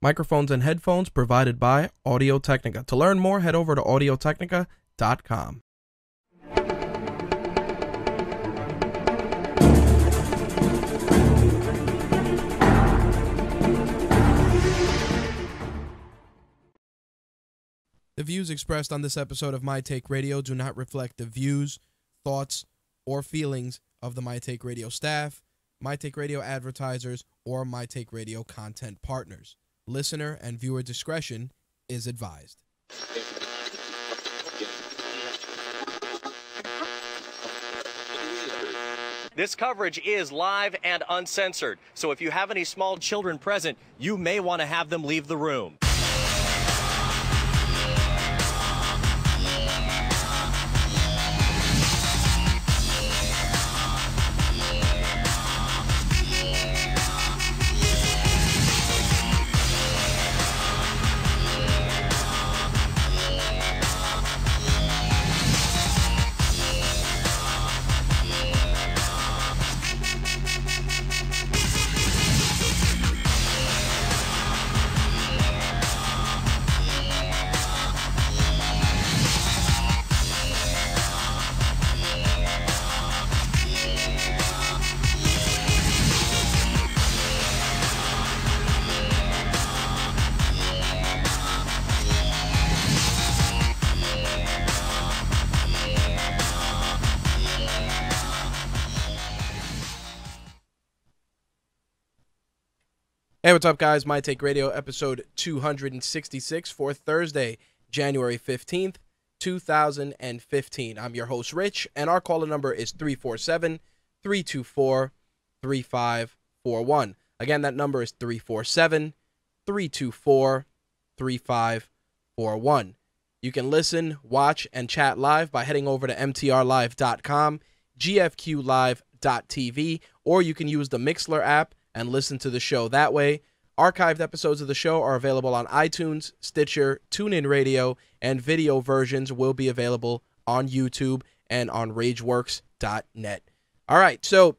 Microphones and headphones provided by Audio Technica. To learn more, head over to audiotechnica.com. The views expressed on this episode of My Take Radio do not reflect the views, thoughts, or feelings of the My Take Radio staff, My Take Radio advertisers, or My Take Radio content partners. Listener and viewer discretion is advised. This coverage is live and uncensored, so if you have any small children present, you may want to have them leave the room. What's up, guys? My Take Radio, episode 266 for Thursday, January 15th, 2015. I'm your host, Rich, and our caller number is 347 324 3541. Again, that number is 347 324 3541. You can listen, watch, and chat live by heading over to mtrlive.com, gfqlive.tv, or you can use the Mixlr app and listen to the show that way. Archived episodes of the show are available on iTunes, Stitcher, TuneIn Radio, and video versions will be available on YouTube and on RageWorks.net. All right, so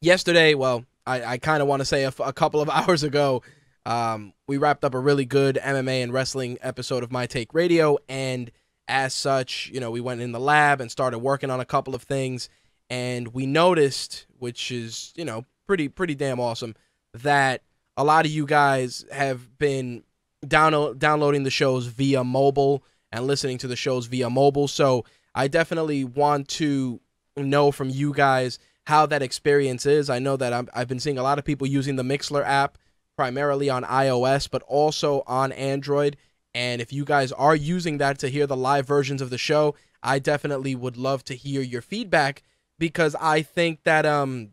yesterday, well, I, I kind of want to say a, a, couple of hours ago, um, we wrapped up a really good MMA and wrestling episode of My Take Radio, and as such, you know, we went in the lab and started working on a couple of things, and we noticed, which is, you know, pretty pretty damn awesome that a lot of you guys have been down, downloading the shows via mobile and listening to the shows via mobile. So I definitely want to know from you guys how that experience is. I know that i have been seeing a lot of people using the Mixlr app primarily on iOS, but also on Android. And if you guys are using that to hear the live versions of the show, I definitely would love to hear your feedback because I think that um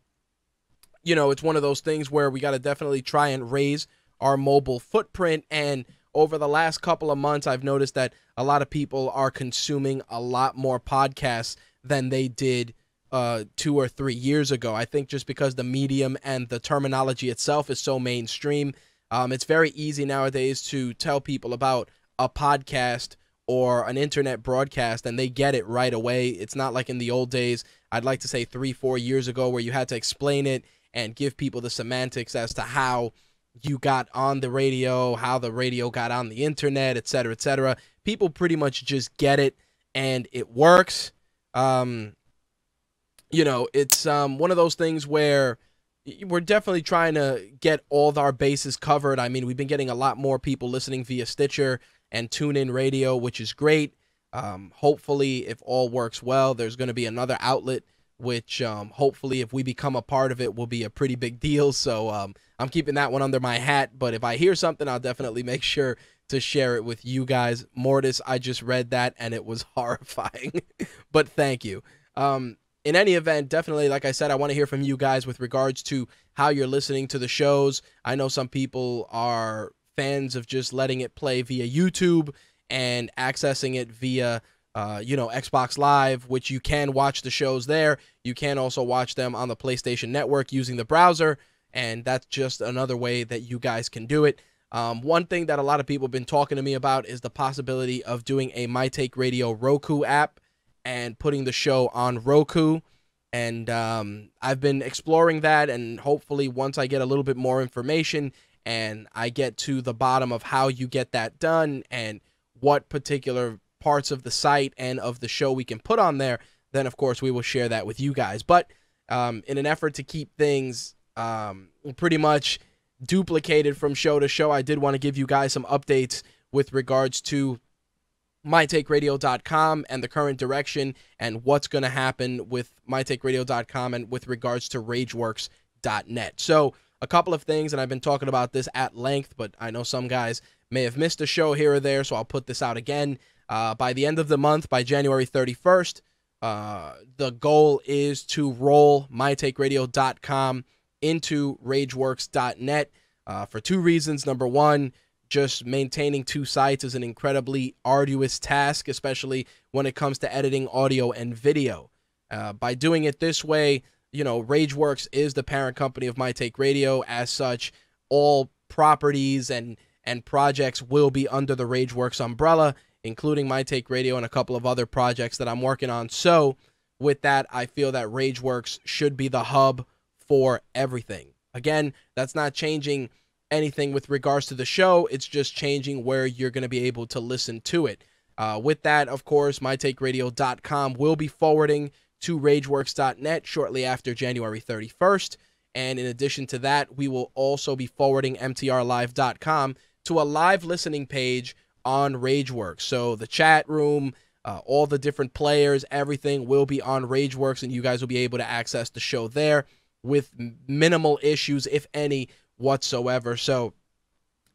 you know, it's one of those things where we got to definitely try and raise our mobile footprint. And over the last couple of months, I've noticed that a lot of people are consuming a lot more podcasts than they did uh, two or three years ago. I think just because the medium and the terminology itself is so mainstream, um, it's very easy nowadays to tell people about a podcast or an internet broadcast and they get it right away. It's not like in the old days, I'd like to say three, four years ago, where you had to explain it and give people the semantics as to how you got on the radio, how the radio got on the internet, et cetera, et cetera. People pretty much just get it and it works. Um, you know, it's um, one of those things where we're definitely trying to get all our bases covered. I mean, we've been getting a lot more people listening via Stitcher and TuneIn Radio, which is great. Um, hopefully, if all works well, there's going to be another outlet which um, hopefully, if we become a part of it, will be a pretty big deal. So um, I'm keeping that one under my hat. But if I hear something, I'll definitely make sure to share it with you guys. Mortis, I just read that and it was horrifying. but thank you. Um, in any event, definitely, like I said, I want to hear from you guys with regards to how you're listening to the shows. I know some people are fans of just letting it play via YouTube and accessing it via uh, you know, Xbox Live, which you can watch the shows there. You can also watch them on the PlayStation Network using the browser, and that's just another way that you guys can do it. Um, one thing that a lot of people have been talking to me about is the possibility of doing a My Take Radio Roku app and putting the show on Roku. And um, I've been exploring that, and hopefully, once I get a little bit more information and I get to the bottom of how you get that done and what particular parts of the site and of the show we can put on there, then of course we will share that with you guys. But um, in an effort to keep things um, pretty much duplicated from show to show, I did want to give you guys some updates with regards to mytakeradio.com and the current direction and what's going to happen with mytakeradio.com and with regards to rageworks.net. So, a couple of things, and I've been talking about this at length, but I know some guys may have missed a show here or there, so I'll put this out again. Uh, by the end of the month, by January 31st, uh, the goal is to roll mytakeradio.com into rageworks.net uh, for two reasons. Number one, just maintaining two sites is an incredibly arduous task, especially when it comes to editing audio and video. Uh, by doing it this way, you know, RageWorks is the parent company of My Take Radio. As such, all properties and and projects will be under the RageWorks umbrella, including My Take Radio and a couple of other projects that I'm working on. So, with that, I feel that RageWorks should be the hub for everything. Again, that's not changing anything with regards to the show. It's just changing where you're going to be able to listen to it. Uh, with that, of course, mytakeradio.com will be forwarding to rageworks.net shortly after January 31st. And in addition to that, we will also be forwarding mtrlive.com to a live listening page on Rageworks. So the chat room, uh, all the different players, everything will be on Rageworks, and you guys will be able to access the show there with minimal issues, if any, whatsoever. So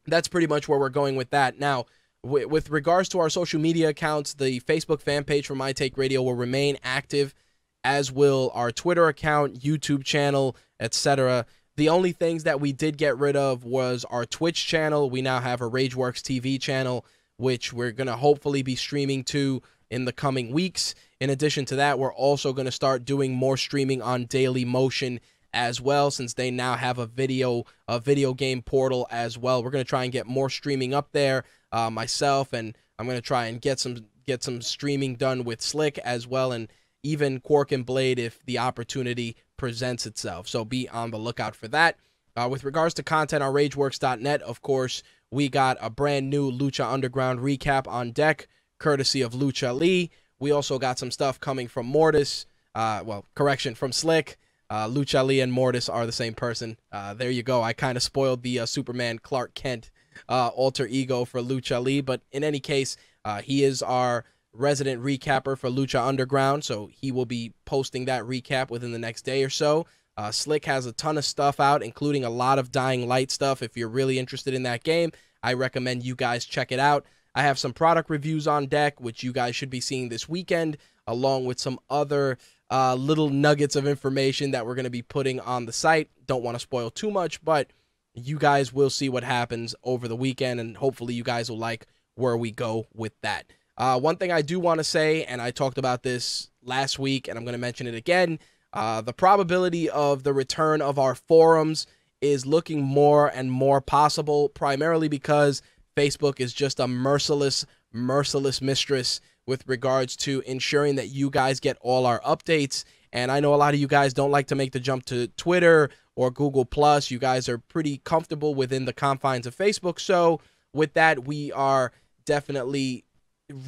that's pretty much where we're going with that. Now, w- with regards to our social media accounts, the Facebook fan page for My Take Radio will remain active, as will our Twitter account, YouTube channel, etc. The only things that we did get rid of was our Twitch channel. We now have a Rageworks TV channel, which we're going to hopefully be streaming to in the coming weeks. In addition to that, we're also going to start doing more streaming on Daily Motion as well since they now have a video a video game portal as well. We're going to try and get more streaming up there uh, myself and I'm going to try and get some get some streaming done with Slick as well and even Quark and Blade if the opportunity presents itself. So be on the lookout for that. Uh, with regards to content on RageWorks.net, of course, we got a brand new Lucha Underground recap on deck, courtesy of Lucha Lee. We also got some stuff coming from Mortis. Uh, well, correction, from Slick. Uh, Lucha Lee and Mortis are the same person. Uh, there you go. I kind of spoiled the uh, Superman Clark Kent uh, alter ego for Lucha Lee, but in any case, uh, he is our resident recapper for Lucha Underground, so he will be posting that recap within the next day or so. Uh, Slick has a ton of stuff out, including a lot of Dying Light stuff. If you're really interested in that game, I recommend you guys check it out. I have some product reviews on deck, which you guys should be seeing this weekend, along with some other uh, little nuggets of information that we're going to be putting on the site. Don't want to spoil too much, but you guys will see what happens over the weekend, and hopefully, you guys will like where we go with that. Uh, one thing I do want to say, and I talked about this last week, and I'm going to mention it again uh, the probability of the return of our forums is looking more and more possible, primarily because Facebook is just a merciless, merciless mistress with regards to ensuring that you guys get all our updates. And I know a lot of you guys don't like to make the jump to Twitter or Google Plus. You guys are pretty comfortable within the confines of Facebook. So with that, we are definitely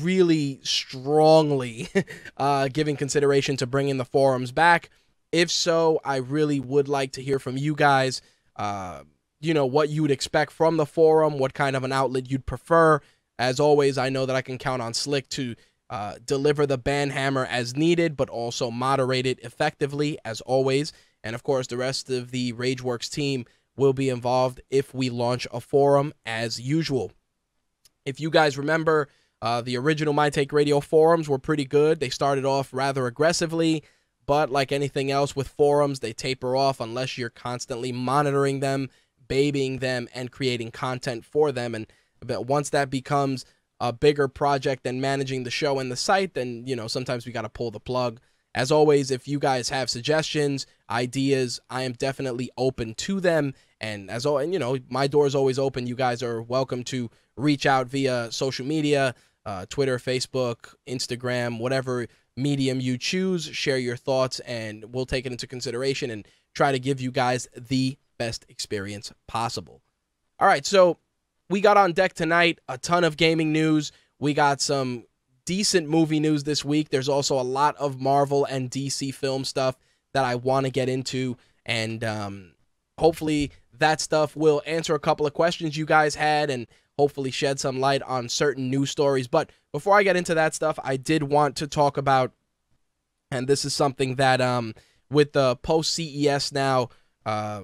really strongly uh, giving consideration to bringing the forums back. If so, I really would like to hear from you guys. Uh, you know what you would expect from the forum, what kind of an outlet you'd prefer. As always, I know that I can count on Slick to uh, deliver the ban hammer as needed, but also moderate it effectively, as always. And of course, the rest of the RageWorks team will be involved if we launch a forum as usual. If you guys remember, uh, the original My Take Radio forums were pretty good. They started off rather aggressively, but like anything else with forums, they taper off unless you're constantly monitoring them, babying them, and creating content for them. And but once that becomes a bigger project than managing the show and the site, then you know sometimes we got to pull the plug. As always, if you guys have suggestions, ideas, I am definitely open to them. And as always, you know, my door is always open. You guys are welcome to reach out via social media, uh, Twitter, Facebook, Instagram, whatever medium you choose. Share your thoughts, and we'll take it into consideration and try to give you guys the best experience possible. All right, so we got on deck tonight a ton of gaming news. We got some decent movie news this week. There's also a lot of Marvel and DC film stuff that I want to get into, and um, hopefully that stuff will answer a couple of questions you guys had and hopefully shed some light on certain news stories. But before I get into that stuff, I did want to talk about, and this is something that um, with the post CES now, uh,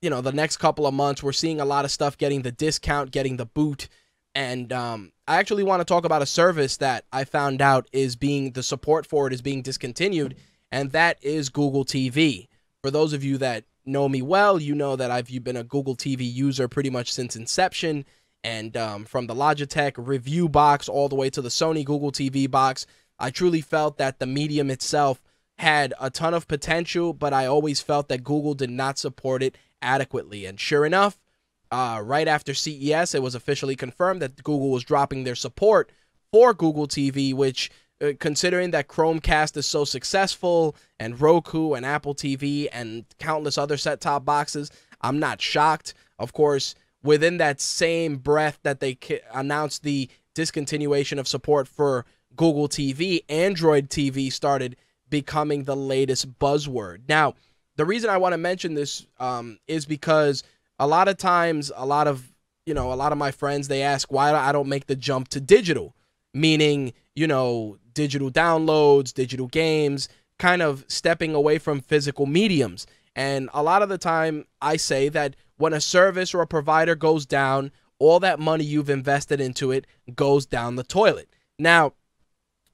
you know, the next couple of months, we're seeing a lot of stuff getting the discount, getting the boot. And um, I actually want to talk about a service that I found out is being the support for it is being discontinued, and that is Google TV. For those of you that know me well, you know that I've been a Google TV user pretty much since inception. And um, from the Logitech Revue box all the way to the Sony Google TV box, I truly felt that the medium itself had a ton of potential, but I always felt that Google did not support it adequately. And sure enough, uh, right after CES, it was officially confirmed that Google was dropping their support for Google TV, which, uh, considering that Chromecast is so successful and Roku and Apple TV and countless other set top boxes, I'm not shocked. Of course, within that same breath that they announced the discontinuation of support for Google TV, Android TV started becoming the latest buzzword. Now, the reason I want to mention this um, is because a lot of times, a lot of you know, a lot of my friends they ask why I don't make the jump to digital, meaning you know, digital downloads, digital games, kind of stepping away from physical mediums. And a lot of the time, I say that when a service or a provider goes down, all that money you've invested into it goes down the toilet. Now,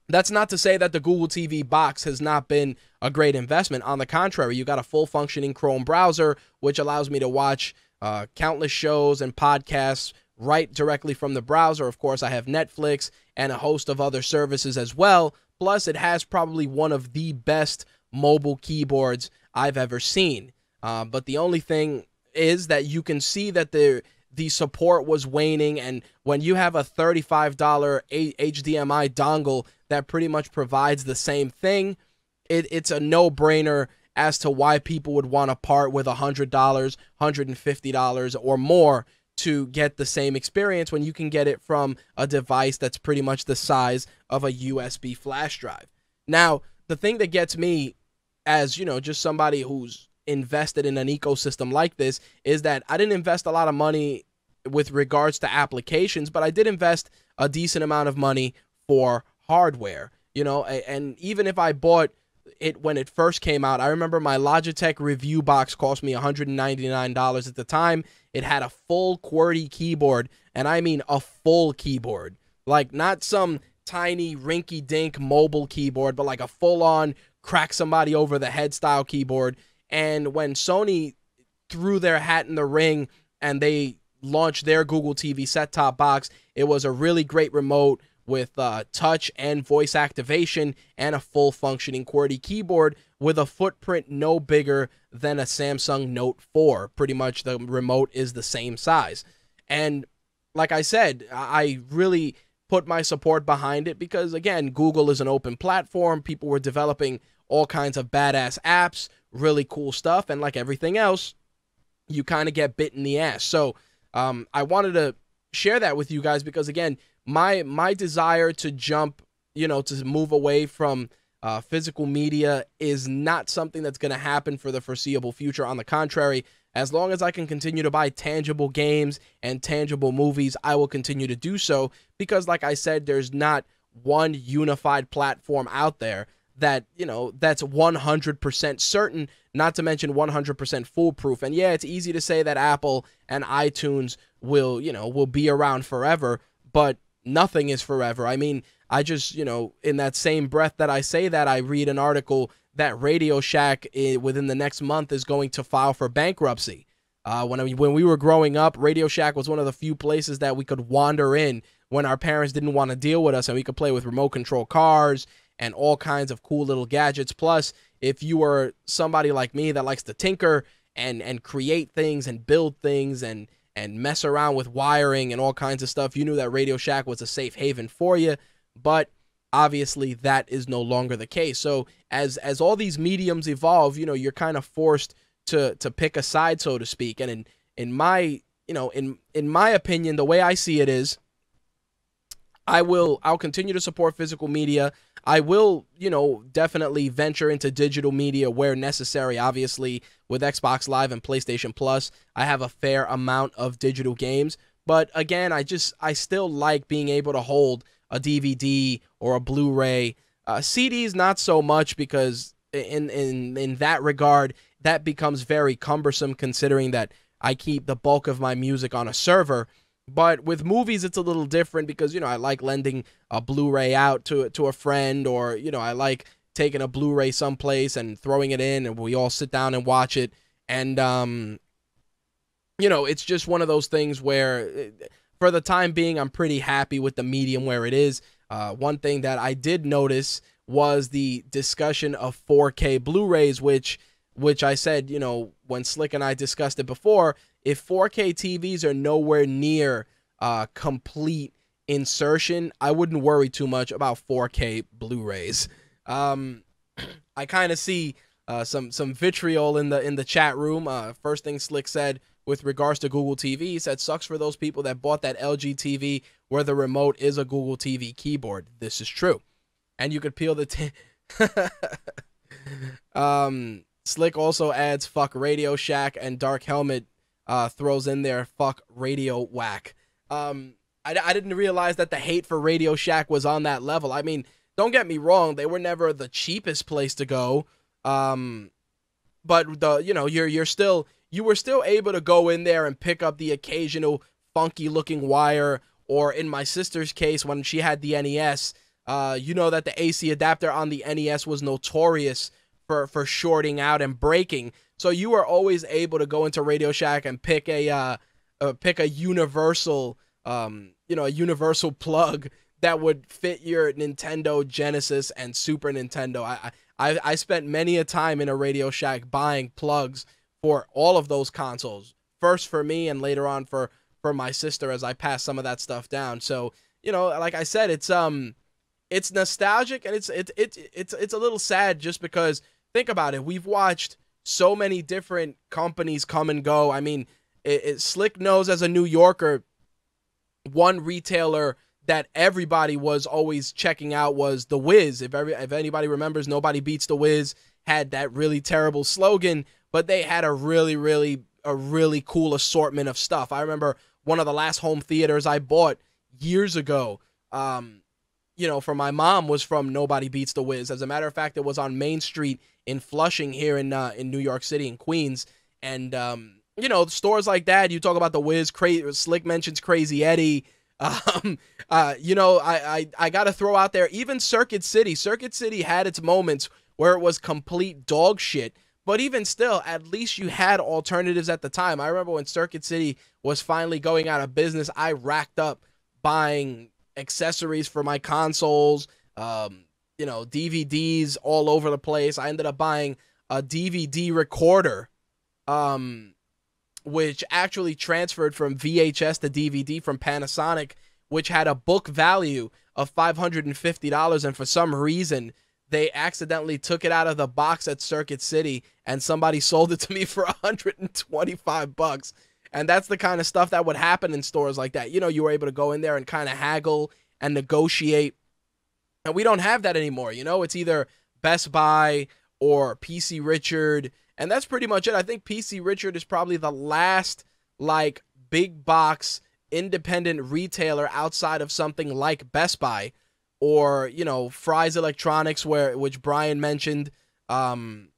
that's not to say that the Google TV box has not been a great investment. On the contrary, you got a full functioning Chrome browser, which allows me to watch uh, countless shows and podcasts right directly from the browser. Of course, I have Netflix and a host of other services as well. Plus, it has probably one of the best mobile keyboards I've ever seen. Uh, but the only thing is that you can see that the the support was waning, and when you have a $35 HDMI dongle that pretty much provides the same thing, it, it's a no brainer as to why people would want to part with $100, $150, or more to get the same experience when you can get it from a device that's pretty much the size of a USB flash drive. Now, the thing that gets me as, you know, just somebody who's invested in an ecosystem like this is that I didn't invest a lot of money with regards to applications, but I did invest a decent amount of money for hardware, you know, and even if I bought it when it first came out, I remember my Logitech Revue box cost me $199 at the time. It had a full QWERTY keyboard, and I mean a full keyboard. Like not some tiny rinky dink mobile keyboard, but like a full on crack somebody over the head style keyboard. And when Sony threw their hat in the ring and they launched their Google TV set top box, it was a really great remote with uh, touch and voice activation and a full functioning QWERTY keyboard with a footprint no bigger than a Samsung Note 4. Pretty much the remote is the same size. And like I said, I really put my support behind it because, again, Google is an open platform. People were developing all kinds of badass apps, really cool stuff. And like everything else, you kind of get bit in the ass. So um, I wanted to share that with you guys because, again, my my desire to jump, you know, to move away from uh, physical media is not something that's going to happen for the foreseeable future. On the contrary, as long as I can continue to buy tangible games and tangible movies, I will continue to do so because, like I said, there's not one unified platform out there that you know that's 100% certain not to mention 100% foolproof. And yeah it's easy to say that apple and itunes will you know will be around forever but nothing is forever. I mean i just you know in that same breath that i say that i read an article that radio shack eh, within the next month is going to file for bankruptcy uh, when, I, when we were growing up radio shack was one of the few places that we could wander in when our parents didn't want to deal with us and we could play with remote control cars and all kinds of cool little gadgets. Plus, if you were somebody like me that likes to tinker and and create things and build things and and mess around with wiring and all kinds of stuff, you knew that Radio Shack was a safe haven for you. But obviously that is no longer the case. So as as all these mediums evolve, you know, you're kind of forced to to pick a side, so to speak. And in in my you know, in in my opinion, the way I see it is I will I'll continue to support physical media. I will, you know, definitely venture into digital media where necessary. Obviously, with Xbox Live and PlayStation Plus, I have a fair amount of digital games, but again, I just I still like being able to hold a DVD or a Blu-ray. Uh, CDs not so much because in in in that regard, that becomes very cumbersome considering that I keep the bulk of my music on a server. But with movies, it's a little different because you know I like lending a Blu-ray out to to a friend, or you know I like taking a Blu-ray someplace and throwing it in, and we all sit down and watch it. And um, you know, it's just one of those things where, uh, for the time being, I'm pretty happy with the medium where it is. Uh, one thing that I did notice was the discussion of 4K Blu-rays, which which I said, you know, when Slick and I discussed it before, if 4K TVs are nowhere near uh, complete insertion, I wouldn't worry too much about 4K Blu-rays. Um, I kind of see uh, some some vitriol in the in the chat room. Uh, first thing Slick said with regards to Google TV, he said, "Sucks for those people that bought that LG TV where the remote is a Google TV keyboard." This is true, and you could peel the. T- um, Slick also adds fuck Radio Shack and Dark Helmet uh, throws in there fuck Radio Whack. Um, I, I didn't realize that the hate for Radio Shack was on that level. I mean, don't get me wrong, they were never the cheapest place to go. Um, but the you know you're you're still you were still able to go in there and pick up the occasional funky looking wire, or in my sister's case when she had the NES, uh, you know that the AC adapter on the NES was notorious for for shorting out and breaking. So you were always able to go into Radio Shack and pick a uh, uh pick a universal um you know a universal plug that would fit your Nintendo Genesis and Super Nintendo. I I I spent many a time in a Radio Shack buying plugs for all of those consoles. First for me and later on for for my sister as I pass some of that stuff down. So, you know, like I said, it's um it's nostalgic and it's it's it's it's it's a little sad just because think about it. We've watched so many different companies come and go. I mean, it, it, Slick knows as a New Yorker, one retailer that everybody was always checking out was the Wiz. If every if anybody remembers, nobody beats the Wiz had that really terrible slogan, but they had a really really a really cool assortment of stuff. I remember one of the last home theaters I bought years ago. Um, you know, for my mom was from Nobody Beats the Wiz. As a matter of fact, it was on Main Street in Flushing here in uh, in New York City in Queens, and um, you know stores like that. You talk about the Wiz, crazy Slick mentions Crazy Eddie. Um, uh, you know, I I, I got to throw out there even Circuit City. Circuit City had its moments where it was complete dog shit. But even still, at least you had alternatives at the time. I remember when Circuit City was finally going out of business, I racked up buying accessories for my consoles, um, you know, DVDs all over the place. I ended up buying a DVD recorder, um, which actually transferred from VHS to DVD from Panasonic, which had a book value of $550. And for some reason, they accidentally took it out of the box at Circuit City and somebody sold it to me for 125 bucks. And that's the kind of stuff that would happen in stores like that. You know, you were able to go in there and kind of haggle and negotiate and we don't have that anymore. You know, it's either Best Buy or PC Richard. And that's pretty much it. I think PC Richard is probably the last like big box independent retailer outside of something like Best Buy or, you know, Fry's Electronics where which Brian mentioned um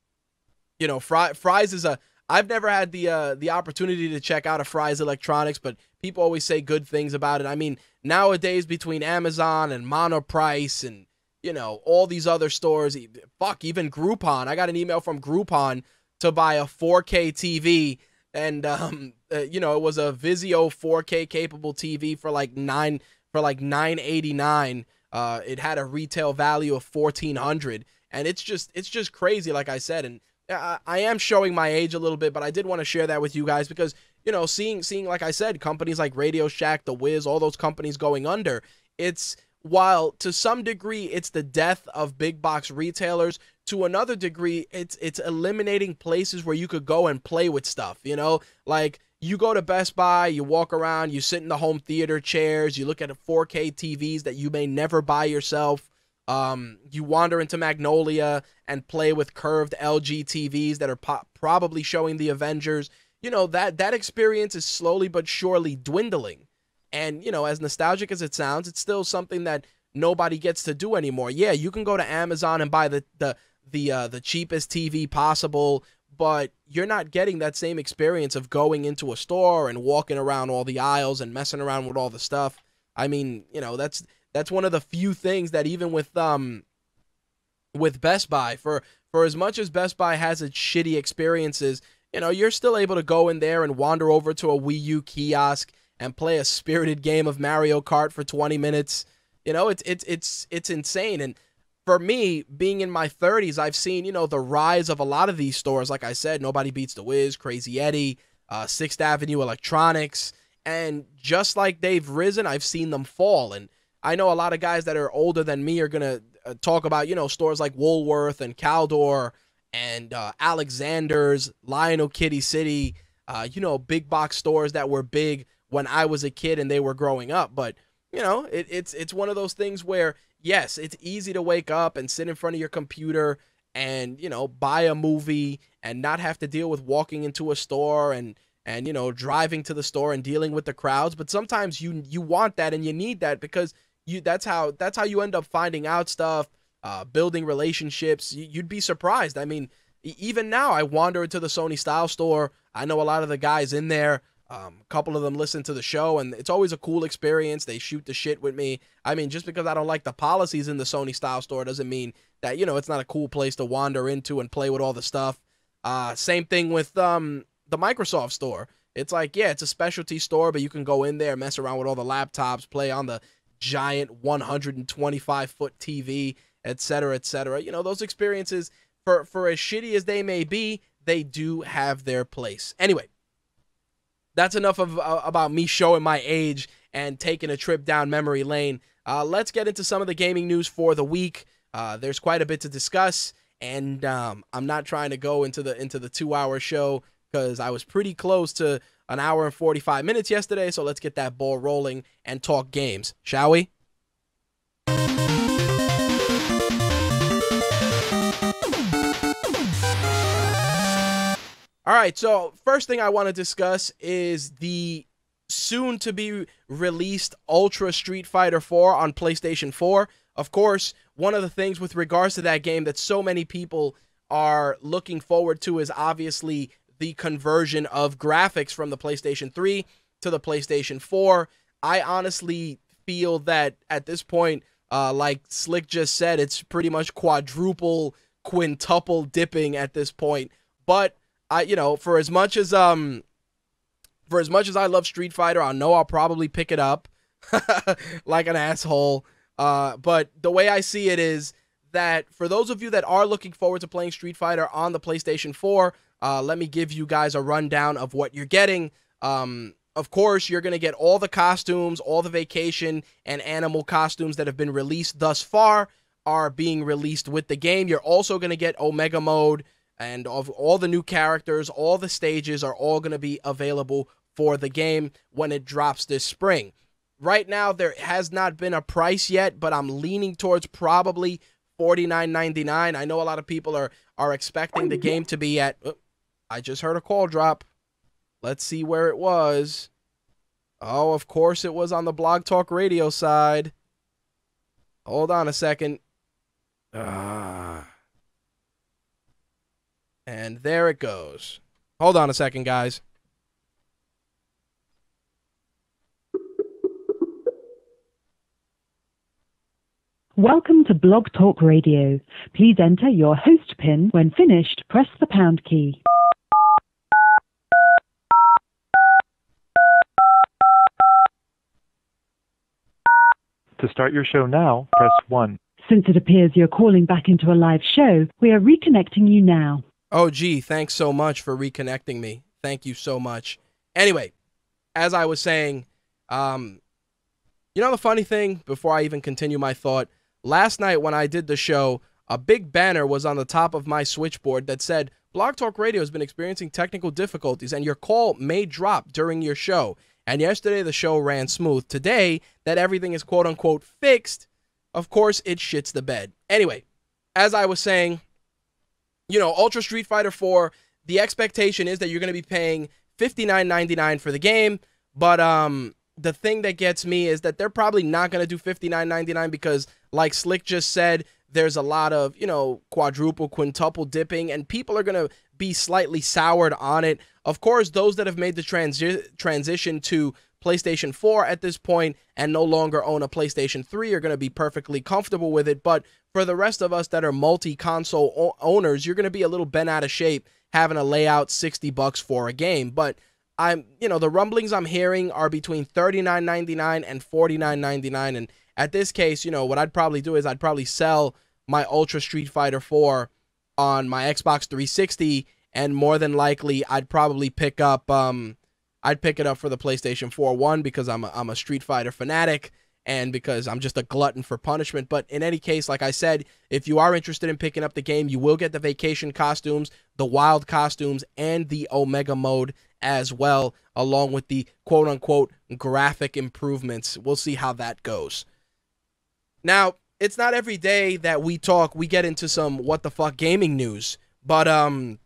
you know, Fry, Fry's is a I've never had the uh, the opportunity to check out a Fry's Electronics, but people always say good things about it. I mean, nowadays between Amazon and Monoprice and you know all these other stores, fuck, even Groupon. I got an email from Groupon to buy a 4K TV, and um, uh, you know it was a Vizio 4K capable TV for like nine for like 989. Uh, it had a retail value of 1400, and it's just it's just crazy, like I said, and I, I am showing my age a little bit, but I did want to share that with you guys because you know, seeing seeing like I said, companies like Radio Shack, The Wiz, all those companies going under. It's while to some degree it's the death of big box retailers, to another degree it's it's eliminating places where you could go and play with stuff, you know? Like you go to Best Buy, you walk around, you sit in the home theater chairs, you look at 4K TVs that you may never buy yourself. Um, you wander into Magnolia and play with curved LG TVs that are po- probably showing the Avengers. You know that that experience is slowly but surely dwindling. And you know, as nostalgic as it sounds, it's still something that nobody gets to do anymore. Yeah, you can go to Amazon and buy the the the uh, the cheapest TV possible but you're not getting that same experience of going into a store and walking around all the aisles and messing around with all the stuff. I mean, you know, that's that's one of the few things that even with um with Best Buy for for as much as Best Buy has its shitty experiences, you know, you're still able to go in there and wander over to a Wii U kiosk and play a spirited game of Mario Kart for 20 minutes. You know, it's it's it's it's insane and for me, being in my 30s, I've seen, you know, the rise of a lot of these stores. Like I said, Nobody Beats the Wiz, Crazy Eddie, uh, Sixth Avenue Electronics. And just like they've risen, I've seen them fall. And I know a lot of guys that are older than me are going to uh, talk about, you know, stores like Woolworth and Caldor and uh, Alexander's, Lionel Kiddie City, uh, you know, big box stores that were big when I was a kid and they were growing up. But, you know, it, it's it's one of those things where yes, it's easy to wake up and sit in front of your computer and, you know, buy a movie and not have to deal with walking into a store and and you know, driving to the store and dealing with the crowds, but sometimes you you want that and you need that because you that's how that's how you end up finding out stuff, uh, building relationships. You'd be surprised. I mean, even now I wander into the Sony Style store. I know a lot of the guys in there. Um, a couple of them listen to the show, and it's always a cool experience. They shoot the shit with me. I mean, just because I don't like the policies in the Sony style store doesn't mean that you know it's not a cool place to wander into and play with all the stuff. Uh, same thing with um, the Microsoft store. It's like, yeah, it's a specialty store, but you can go in there, mess around with all the laptops, play on the giant 125 foot TV, etc., etc. You know, those experiences, for for as shitty as they may be, they do have their place. Anyway, that's enough of uh, about me showing my age and taking a trip down memory lane. Uh, let's get into some of the gaming news for the week. Uh, there's quite a bit to discuss, and um, I'm not trying to go into the into the two hour show because I was pretty close to an hour and 45 minutes yesterday. So let's get that ball rolling and talk games, shall we? All right, so first thing I want to discuss is the soon to be released Ultra Street Fighter 4 on PlayStation 4. Of course, one of the things with regards to that game that so many people are looking forward to is obviously the conversion of graphics from the PlayStation 3 to the PlayStation 4. I honestly feel that at this point, uh, like Slick just said, it's pretty much quadruple, quintuple dipping at this point. But I you know, for as much as um for as much as I love Street Fighter, I know I'll probably pick it up like an asshole. Uh, but the way I see it is that for those of you that are looking forward to playing Street Fighter on the PlayStation 4, uh, let me give you guys a rundown of what you're getting. Um, of course, you're going to get all the costumes, all the vacation and animal costumes that have been released thus far are being released with the game. You're also going to get Omega Mode, and of all the new characters, all the stages are all going to be available for the game when it drops this spring. Right now, there has not been a price yet, but I'm leaning towards probably $49.99. I know a lot of people are are expecting the game to be at. I just heard a call drop. Let's see where it was. Oh, of course it was on the Blog Talk Radio side. Hold on a second. Ah. And there it goes. Hold on a second, guys. Welcome to Blog Talk Radio. Please enter your host PIN. When finished, press the pound key. To start your show now, press 1. Since it appears you're calling back into a live show, we are reconnecting you now. Oh, gee, thanks so much for reconnecting me. Thank you so much. Anyway, as I was saying, um, you know the funny thing, before I even continue my thought, last night when I did the show, a big banner was on the top of my switchboard that said, Blog Talk Radio has been experiencing technical difficulties and your call may drop during your show. And yesterday the show ran smooth. Today, that everything is quote unquote fixed, of course, it shits the bed. Anyway, as I was saying, you know, Ultra Street Fighter 4, the expectation is that you're going to be paying $59.99 for the game, but um the thing that gets me is that they're probably not going to do $59.99 because like Slick just said, there's a lot of, you know, quadruple, quintuple dipping and people are going to be slightly soured on it. Of course, those that have made the transi- transition to PlayStation 4 at this point and no longer own a PlayStation 3 are going to be perfectly comfortable with it, but for the rest of us that are multi-console o- owners, you're going to be a little bent out of shape having to lay out 60 bucks for a game. But I'm, you know, the rumblings I'm hearing are between $39.99 and $49.99 and at this case, you know, what I'd probably do is I'd probably sell my Ultra Street Fighter 4 on my Xbox 360 and more than likely I'd probably pick up um I'd pick it up for the PlayStation 4 one because I'm a, I'm a Street Fighter fanatic and because I'm just a glutton for punishment. But in any case, like I said, if you are interested in picking up the game, you will get the vacation costumes, the wild costumes, and the Omega mode as well, along with the quote unquote graphic improvements. We'll see how that goes. Now, it's not every day that we talk, we get into some what the fuck gaming news, but um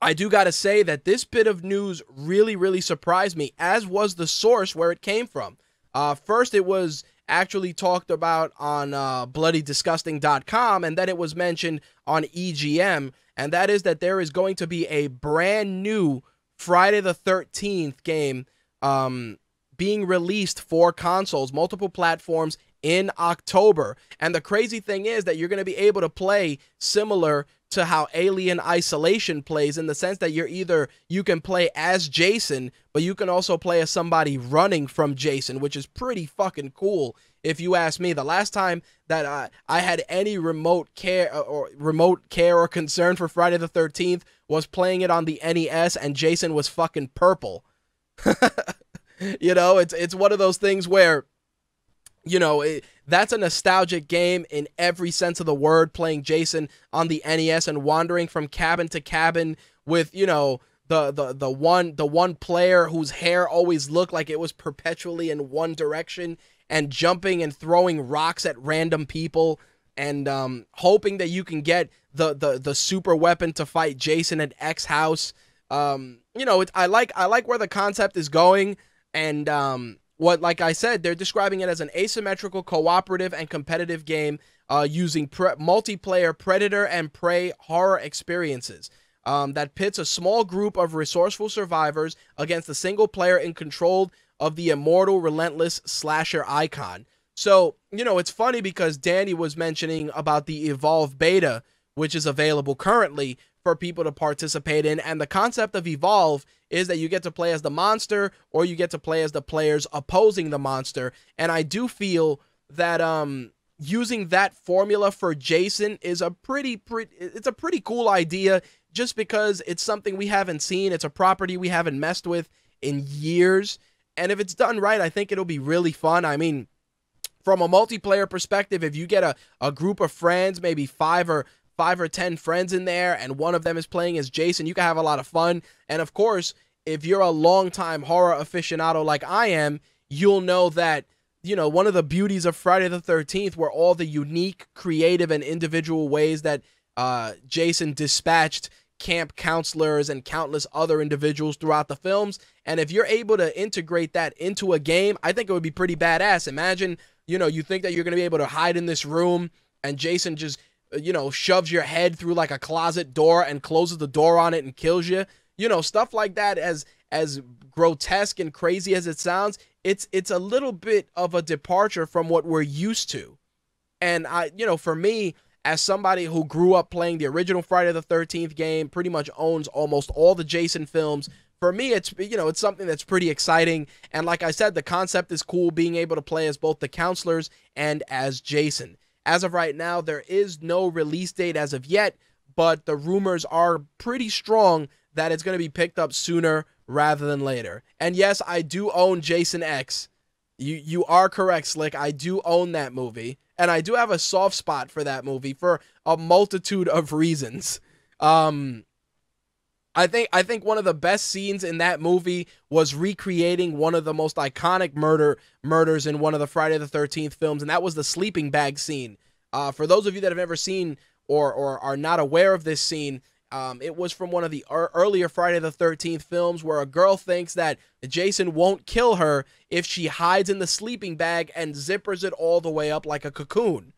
I do got to say that this bit of news really really surprised me as was the source where it came from. Uh first it was actually talked about on uh, bloodydisgusting.com and then it was mentioned on EGM and that is that there is going to be a brand new Friday the 13th game um being released for consoles, multiple platforms in October. And the crazy thing is that you're going to be able to play similar to how Alien Isolation plays in the sense that you're either you can play as Jason, but you can also play as somebody running from Jason, which is pretty fucking cool if you ask me. The last time that I, I had any remote care uh, or remote care or concern for Friday the 13th was playing it on the NES and Jason was fucking purple. you know, it's it's one of those things where you know, it, that's a nostalgic game in every sense of the word, playing Jason on the NES and wandering from cabin to cabin with, you know, the, the the one the one player whose hair always looked like it was perpetually in one direction and jumping and throwing rocks at random people and um, hoping that you can get the, the the super weapon to fight Jason at X house. Um, you know, it, I like I like where the concept is going and um, what like i said they're describing it as an asymmetrical cooperative and competitive game uh, using pre- multiplayer predator and prey horror experiences um, that pits a small group of resourceful survivors against a single player in control of the immortal relentless slasher icon. So you know it's funny because danny was mentioning about the evolve beta which is available currently for people to participate in. And the concept of Evolve is that you get to play as the monster or you get to play as the players opposing the monster. And I do feel that um using that formula for Jason is a pretty pretty it's a pretty cool idea just because it's something we haven't seen. It's a property we haven't messed with in years. And if it's done right, I think it'll be really fun. I mean, from a multiplayer perspective, if you get a, a group of friends, maybe five or five or ten friends in there and one of them is playing as Jason, you can have a lot of fun. And of course, if you're a longtime horror aficionado like I am, you'll know that you know one of the beauties of Friday the 13th were all the unique, creative, and individual ways that uh, Jason dispatched camp counselors and countless other individuals throughout the films. And if you're able to integrate that into a game, I think it would be pretty badass. Imagine, you know, you think that you're going to be able to hide in this room and Jason just you know, shoves your head through like a closet door and closes the door on it and kills you. You know, stuff like that as as grotesque and crazy as it sounds, it's it's a little bit of a departure from what we're used to. And I, you know, for me, as somebody who grew up playing the original Friday the 13th game, pretty much owns almost all the Jason films. For me, it's you know, it's something that's pretty exciting. And like I said, the concept is cool being able to play as both the counselors and as Jason. As of right now, there is no release date as of yet, but the rumors are pretty strong that it's going to be picked up sooner rather than later. And yes, I do own Jason X. You you are correct, Slick. I do own that movie, and I do have a soft spot for that movie for a multitude of reasons. Um, I think I think one of the best scenes in that movie was recreating one of the most iconic murder murders in one of the Friday the Thirteenth films, and that was the sleeping bag scene. Uh, for those of you that have never seen or or are not aware of this scene, um, it was from one of the er- earlier Friday the 13th films where a girl thinks that Jason won't kill her if she hides in the sleeping bag and zippers it all the way up like a cocoon.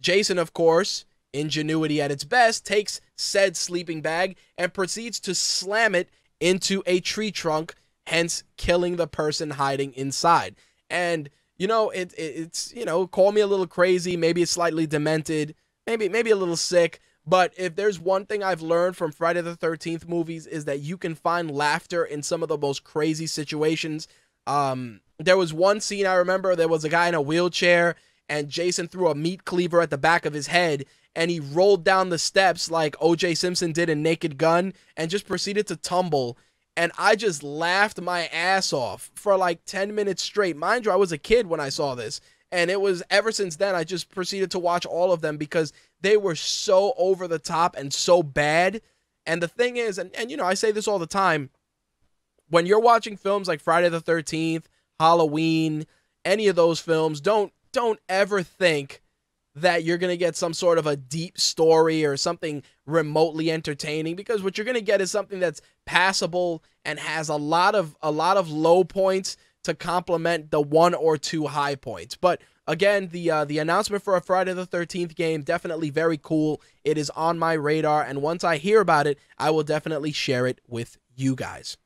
Jason, of course, ingenuity at its best, takes said sleeping bag and proceeds to slam it into a tree trunk, hence killing the person hiding inside. And you know, it, it it's you know, call me a little crazy, maybe slightly demented, maybe maybe a little sick, but if there's one thing I've learned from Friday the 13th movies is that you can find laughter in some of the most crazy situations. Um, there was one scene I remember there was a guy in a wheelchair and Jason threw a meat cleaver at the back of his head and he rolled down the steps like OJ Simpson did in Naked Gun and just proceeded to tumble. And I just laughed my ass off for like 10 minutes straight. Mind you, I was a kid when I saw this. And it was ever since then, I just proceeded to watch all of them because they were so over the top and so bad. And the thing is, and, and you know, I say this all the time when you're watching films like Friday the 13th, Halloween, any of those films, don't don't ever think that you're going to get some sort of a deep story or something remotely entertaining because what you're going to get is something that's passable and has a lot of a lot of low points to complement the one or two high points. But again, the uh, the announcement for a Friday the 13th game definitely very cool. It is on my radar, and once I hear about it, I will definitely share it with you guys.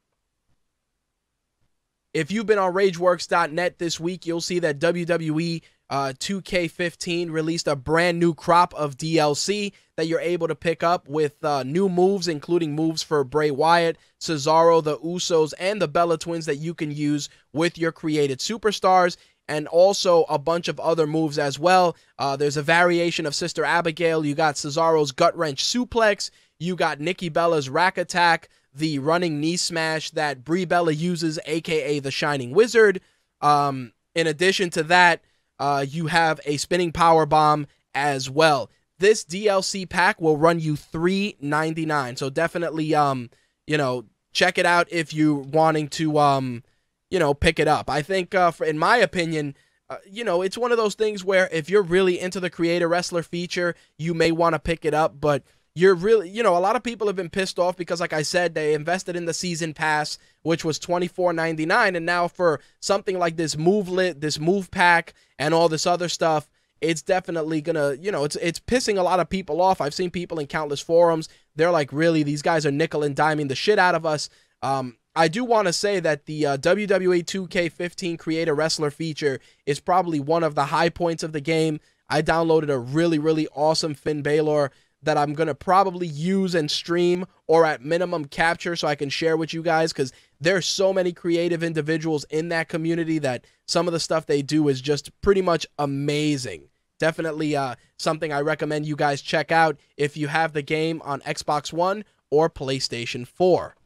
If you've been on RageWorks.net this week, you'll see that WWE uh, 2K15 released a brand new crop of DLC that you're able to pick up with uh, new moves, including moves for Bray Wyatt, Cesaro, the Usos, and the Bella Twins that you can use with your created superstars and also a bunch of other moves as well. Uh, there's a variation of Sister Abigail. You got Cesaro's gut wrench suplex. You got Nikki Bella's rack attack, the running knee smash that Brie Bella uses, aka the Shining Wizard. Um, in addition to that, uh, you have a spinning power bomb as well. This DLC pack will run you $3.99. So definitely, um, you know, check it out if you're wanting to um you know, pick it up. I think, uh, for, in my opinion, uh, you know, it's one of those things where if you're really into the creator wrestler feature, you may want to pick it up, but you're really, you know, a lot of people have been pissed off because, like I said, they invested in the season pass, which was twenty four ninety nine, and now for something like this movelet, this move pack, and all this other stuff, it's definitely gonna, you know, it's it's pissing a lot of people off. I've seen people in countless forums. They're like, really, these guys are nickel and diming the shit out of us. Um, I do want to say that the uh, WWE 2K15 Creator Wrestler feature is probably one of the high points of the game. I downloaded a really, really awesome Finn Balor that I'm going to probably use and stream or at minimum capture so I can share with you guys because there's so many creative individuals in that community that some of the stuff they do is just pretty much amazing. Definitely uh, something I recommend you guys check out if you have the game on Xbox One or PlayStation 4.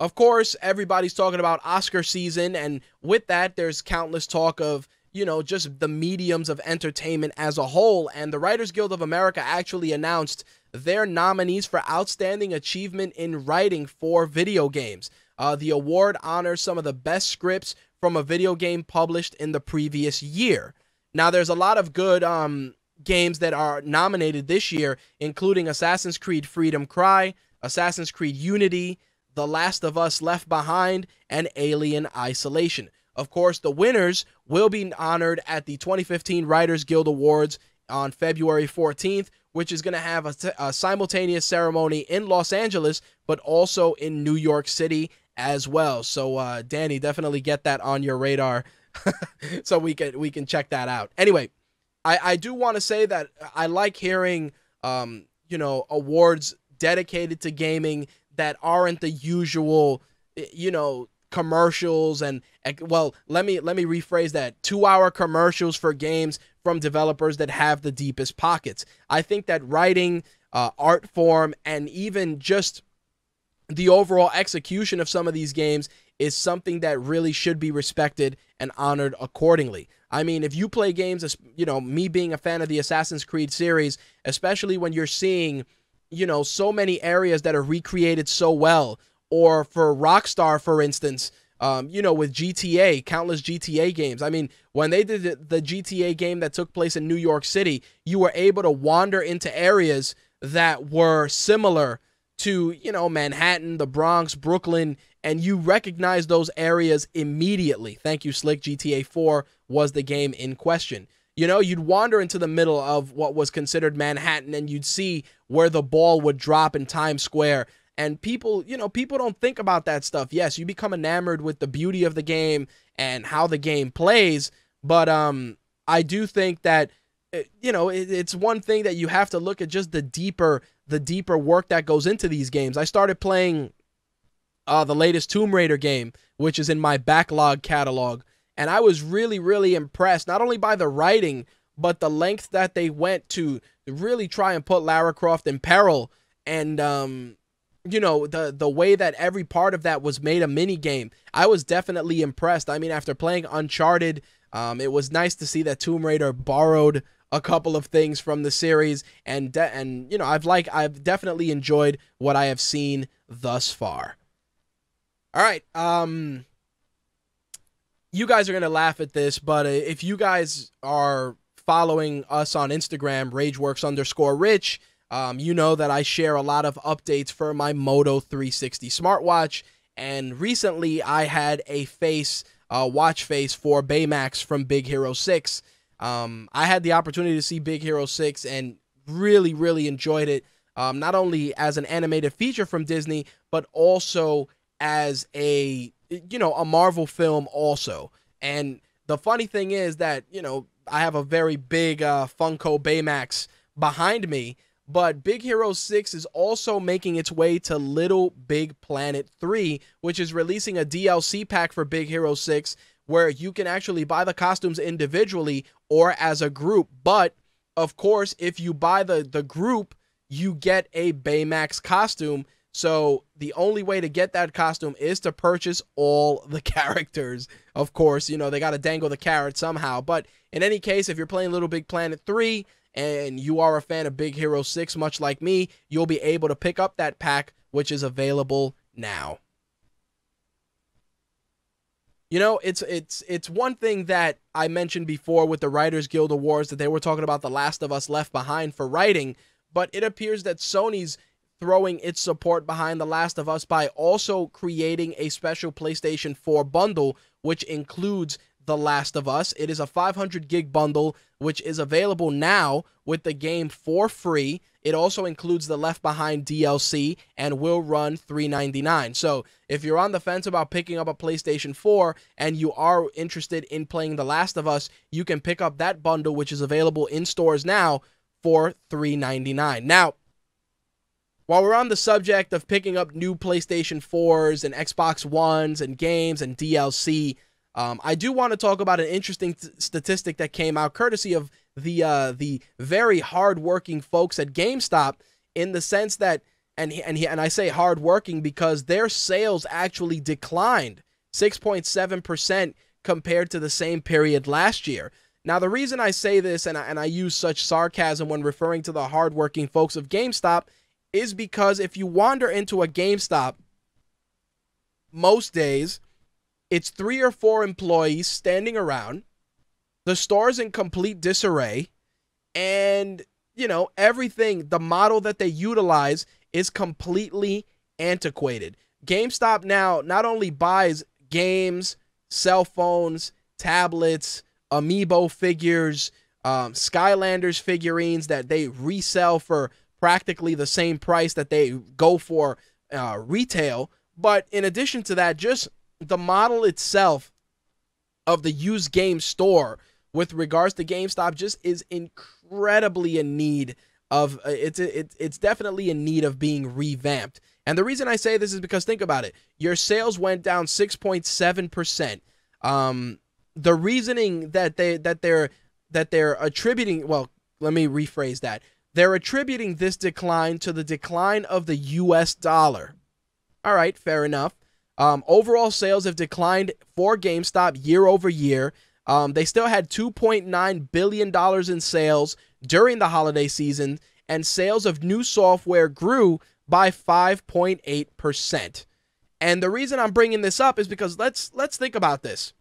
Of course, everybody's talking about Oscar season, and with that, there's countless talk of, you know, just the mediums of entertainment as a whole. And the Writers Guild of America actually announced their nominees for Outstanding Achievement in Writing for video games. Uh, the award honors some of the best scripts from a video game published in the previous year. Now, there's a lot of good um, games that are nominated this year, including Assassin's Creed Freedom Cry, Assassin's Creed Unity, the Last of Us Left Behind, and Alien Isolation. Of course, the winners will be honored at the 2015 Writers Guild Awards on February 14th, which is going to have a, a, simultaneous ceremony in Los Angeles, but also in New York City as well. So, uh, Danny, definitely get that on your radar, so we can we can check that out. Anyway, I I do want to say that I like hearing um you know awards dedicated to gaming that aren't the usual, you know, commercials and well let me let me rephrase that 2 hour commercials for games from developers that have the deepest pockets i think that writing uh, art form and even just the overall execution of some of these games is something that really should be respected and honored accordingly. I mean, if you play games, as you know, me being a fan of the Assassin's Creed series, especially when you're seeing, you know, so many areas that are recreated so well, or for Rockstar, for instance, um, you know, with GTA, countless GTA games. I mean, when they did the, the GTA game that took place in New York City, you were able to wander into areas that were similar to, you know, Manhattan, the Bronx, Brooklyn, and you recognize those areas immediately. Thank you, Slick. GTA 4 was the game in question. You know, you'd wander into the middle of what was considered Manhattan and you'd see where the ball would drop in Times Square. And people, you know, people don't think about that stuff. Yes, you become enamored with the beauty of the game and how the game plays, but um I do think that eh, you know, it's one thing that you have to look at just the deeper the deeper work that goes into these games. I started playing uh, the latest Tomb Raider game, which is in my backlog catalog, and I was really, really impressed not only by the writing, but the length that they went to really try and put Lara Croft in peril, and um, you know the the way that every part of that was made a mini game. I was definitely impressed. I mean, after playing Uncharted, um, it was nice to see that Tomb Raider borrowed a couple of things from the series and and you know I've like I've definitely enjoyed what I have seen thus far. All right, um you guys are to laugh at this, but uh, if you guys are following us on Instagram, Rageworks underscore Rich, um, you know that I share a lot of updates for my Moto 360 smartwatch. And recently I had a face, uh, watch face for Baymax from Big Hero 6. Um, I had the opportunity to see Big Hero 6 and really, really enjoyed it. Um, not only as an animated feature from Disney, but also as a you know a Marvel film also. And the funny thing is that you know I have a very big uh, Funko Baymax behind me, but Big Hero 6 is also making its way to Little Big Planet 3, which is releasing a DLC pack for Big Hero 6 where you can actually buy the costumes individually or as a group. But of course, if you buy the the group, you get a Baymax costume. So the only way to get that costume is to purchase all the characters. Of course, you know, they got to dangle the carrot somehow. But in any case, if you're playing Little Big Planet 3 and you are a fan of Big Hero 6 much like me, you'll be able to pick up that pack which is available now. You know, it's it's it's one thing that I mentioned before with the Writers Guild Awards that they were talking about The Last of Us Left Behind for writing, but it appears that Sony's throwing its support behind The Last of Us by also creating a special PlayStation 4 bundle which includes The Last of Us. It is a 500 gig bundle which is available now with the game for free. It also includes the Left Behind DLC and will run $3.99. So, if you're on the fence about picking up a PlayStation 4 and you are interested in playing The Last of Us, you can pick up that bundle which is available in stores now for $3.99. Now, while we're on the subject of picking up new PlayStation 4s and Xbox Ones and games and DLC, um, I do want to talk about an interesting t- statistic that came out courtesy of the uh, the very hardworking folks at GameStop in the sense that and he, and he, and I say hardworking because their sales actually declined 6.7% compared to the same period last year. Now the reason I say this and I, and I use such sarcasm when referring to the hardworking folks of GameStop is because if you wander into a GameStop most days it's three or four employees standing around. The store's in complete disarray. And you know everything the model that they utilize is completely antiquated. Gamestop now not only buys games cell phones tablets amiibo figures um, skylanders figurines that they resell for practically the same price that they go for uh, retail. But in addition to that, just the model itself of the used game store with regards to GameStop just is incredibly in need of uh, it's it, it's definitely in need of being revamped. And the reason I say this is because think about it. Your sales went down 6.7%. Um the reasoning that they that they're that they're attributing well, let me rephrase that. They're attributing this decline to the decline of the US dollar. All right, fair enough. Um, overall sales have declined for GameStop year over year. Um, they still had $2.9 billion in sales during the holiday season, and sales of new software grew by 5.8%. And the reason I'm bringing this up is because let's let's think about this.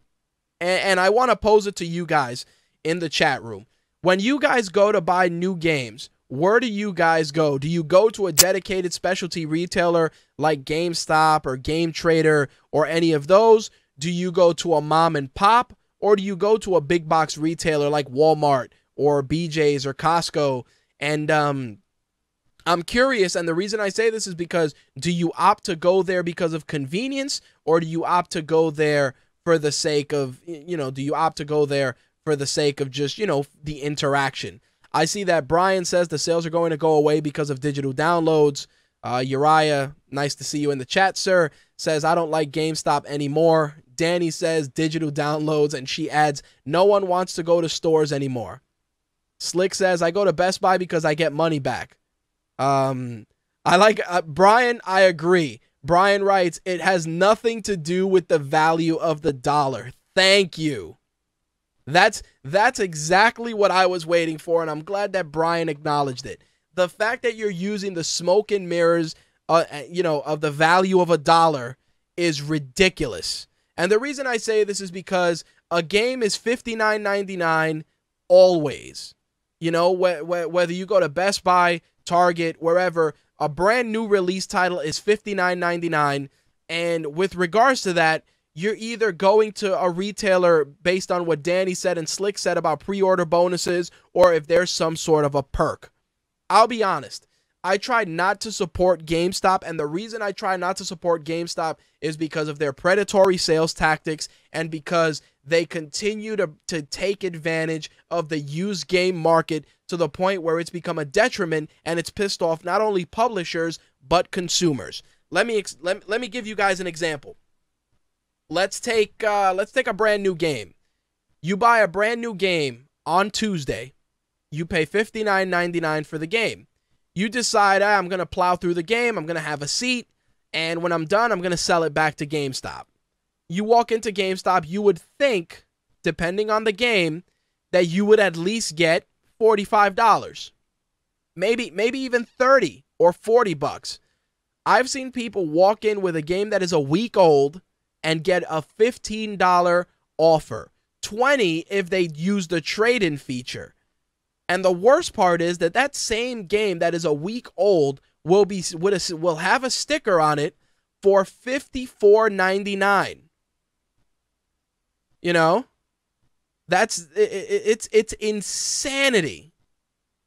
And, and I want to pose it to you guys in the chat room. When you guys go to buy new games, where do you guys go? Do you go to a dedicated specialty retailer like GameStop or Game Trader or any of those? Do you go to a mom and pop or do you go to a big box retailer like Walmart or BJ's or Costco? And um, I'm curious, and the reason I say this is because do you opt to go there because of convenience or do you opt to go there for the sake of, you know, do you opt to go there for the sake of just, you know, the interaction? I see that Brian says the sales are going to go away because of digital downloads. Uh, Uriah, nice to see you in the chat, sir, says, I don't like GameStop anymore. Danny says digital downloads, and she adds, no one wants to go to stores anymore. Slick says, I go to Best Buy because I get money back. Um, I like uh, Brian, I agree. Brian writes, it has nothing to do with the value of the dollar. Thank you. That's that's exactly what I was waiting for, and I'm glad that Brian acknowledged it. The fact that you're using the smoke and mirrors, uh, uh you know, of the value of a dollar is ridiculous. And the reason I say this is because a game is $59.99 always. You know, wh- wh- whether you go to Best Buy, Target, wherever, a brand new release title is $59.99. And with regards to that, you're either going to a retailer based on what Danny said and Slick said about pre order bonuses, or if there's some sort of a perk. I'll be honest. I try not to support GameStop, and the reason I try not to support GameStop is because of their predatory sales tactics and because they continue to, to take advantage of the used game market to the point where it's become a detriment and it's pissed off not only publishers but consumers. Let me let, let me give you guys an example. Let's take uh, let's take a brand new game. You buy a brand new game on Tuesday. You pay $59.99 for the game you decide, I'm going to plow through the game, I'm going to have a seat, and when I'm done, I'm going to sell it back to GameStop. You walk into GameStop, you would think, depending on the game, that you would at least get $45. Maybe maybe even 30 or 40 bucks. I've seen people walk in with a game that is a week old and get a $15 offer. 20 if they use the trade-in feature. And the worst part is that that same game that is a week old will be will have a sticker on it for $54.99. You know? That's it's it's insanity.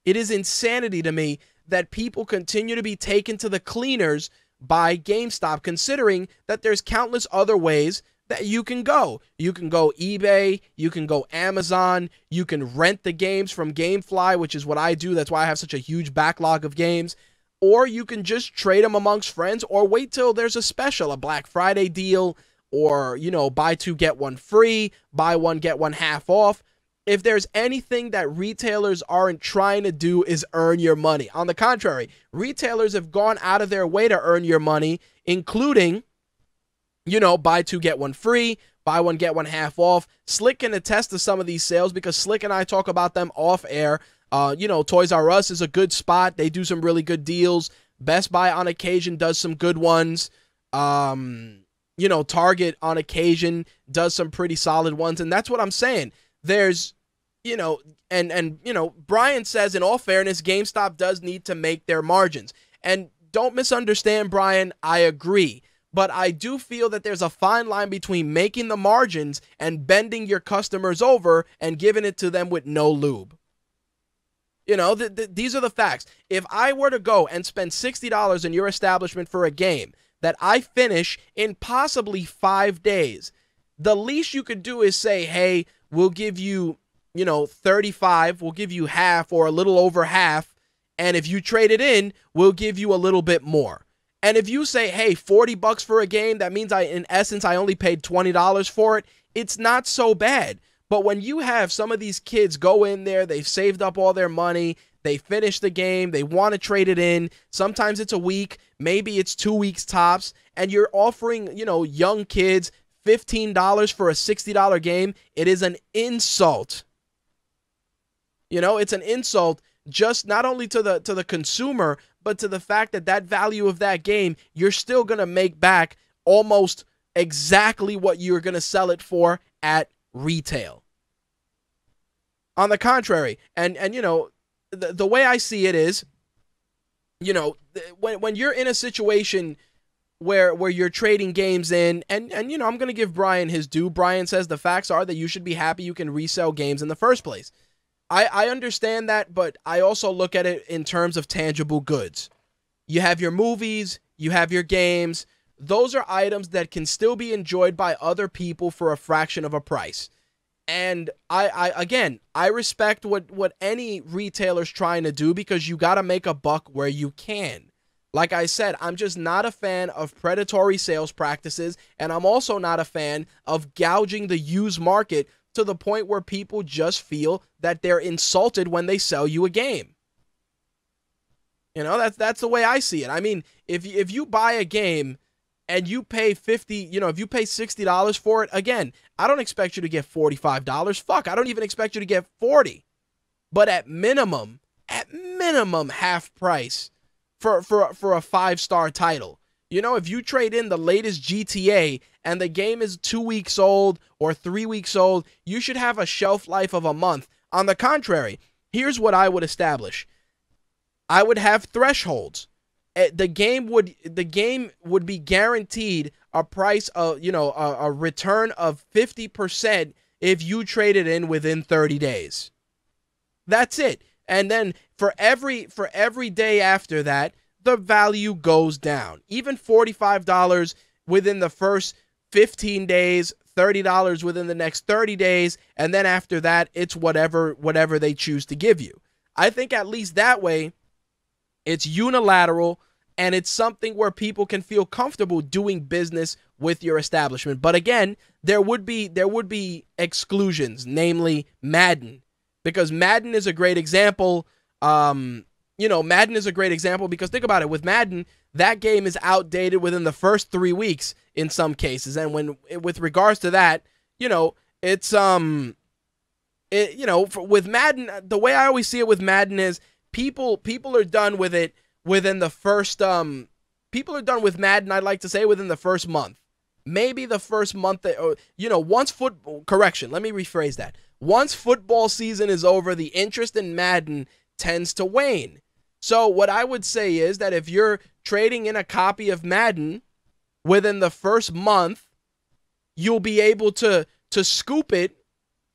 It is insanity to me that people continue to be taken to the cleaners by GameStop considering that there's countless other ways that you can go. You can go eBay, you can go Amazon, you can rent the games from Gamefly, which is what I do. That's why I have such a huge backlog of games. Or you can just trade them amongst friends or wait till there's a special, a Black Friday deal, or, you know, buy two, get one free, buy one, get one half off. If there's anything that retailers aren't trying to do is earn your money. On the contrary, retailers have gone out of their way to earn your money, including you know, buy two, get one free, buy one, get one half off. Slick can attest to some of these sales because Slick and I talk about them off air. Uh, you know, Toys R Us is a good spot. They do some really good deals. Best Buy on occasion does some good ones. Um, you know, Target on occasion does some pretty solid ones. And that's what I'm saying. There's, you know, and and you know, Brian says in all fairness, GameStop does need to make their margins. And don't misunderstand, Brian, I agree but I do feel that there's a fine line between making the margins and bending your customers over and giving it to them with no lube. You know, th- th- these are the facts. If I were to go and spend $60 in your establishment for a game that I finish in possibly five days, the least you could do is say, hey, we'll give you, you know, 35, we'll give you half or a little over half. And if you trade it in, we'll give you a little bit more. And if you say, hey, 40 bucks for a game, that means I, in essence, I only paid $20 for it, it's not so bad. But when you have some of these kids go in there, they've saved up all their money, they finish the game, they want to trade it in. Sometimes it's a week, maybe it's two weeks tops, and you're offering, you know, young kids $15 for a $60 game. It is an insult. You know, it's an insult just not only to the to the consumer, but to the fact that that value of that game, you're still going to make back almost exactly what you're going to sell it for at retail. On the contrary, and and you know, the, the way I see it is, you know, when when you're in a situation where where you're trading games in and and you know, I'm going to give Brian his due. Brian says the facts are that you should be happy you can resell games in the first place. I I understand that, but I also look at it in terms of tangible goods. You have your movies, you have your games. Those are items that can still be enjoyed by other people for a fraction of a price. And I, I again, I respect what what any retailer's trying to do because you got to make a buck where you can. Like I said, I'm just not a fan of predatory sales practices, and I'm also not a fan of gouging the used market to the point where people just feel that they're insulted when they sell you a game. You know, that's that's the way I see it. I mean, if if you buy a game and you pay 50, you know, if you pay $60 for it, again, I don't expect you to get $45. Fuck, I don't even expect you to get 40. But at minimum, at minimum half price for for for a 5-star title. You know, if you trade in the latest GTA and the game is 2 weeks old or 3 weeks old, you should have a shelf life of a month. On the contrary, here's what I would establish. I would have thresholds. Eh, the game would the game would be guaranteed a price of you know a, a return of 50% if you trade it in within 30 days that's it and then for every for every day after that the value goes down even $45 within the first 15 days $30 within the next 30 days and then after that it's whatever whatever they choose to give you i think at least that way it's unilateral and it's something where people can feel comfortable doing business with your establishment. But again, there would be there would be exclusions, namely Madden, because Madden is a great example. Um, you know, Madden is a great example because think about it. With Madden, that game is outdated within the first three weeks in some cases, and when with regards to that, you know, it's um, it, you know, for, with Madden, the way I always see it with Madden is people people are done with it within the first um people are done with Madden I'd like to say within the first month. Maybe the first month that or, you know, once football correction, let me rephrase that. Once football season is over, the interest in Madden tends to wane. So what I would say is that if you're trading in a copy of Madden within the first month, you'll be able to to scoop it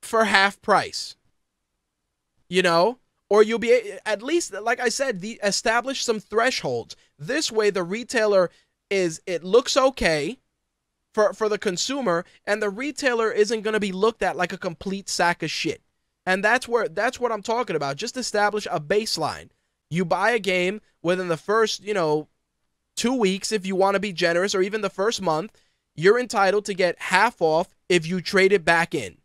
for half price. You know? or you'll be at least like I said, the establish some thresholds. This way the retailer is it looks okay for for the consumer and the retailer isn't going to be looked at like a complete sack of shit. And that's where that's what I'm talking about. Just establish a baseline. You buy a game within the first, you know, 2 weeks if you want to be generous or even the first month, you're entitled to get half off if you trade it back in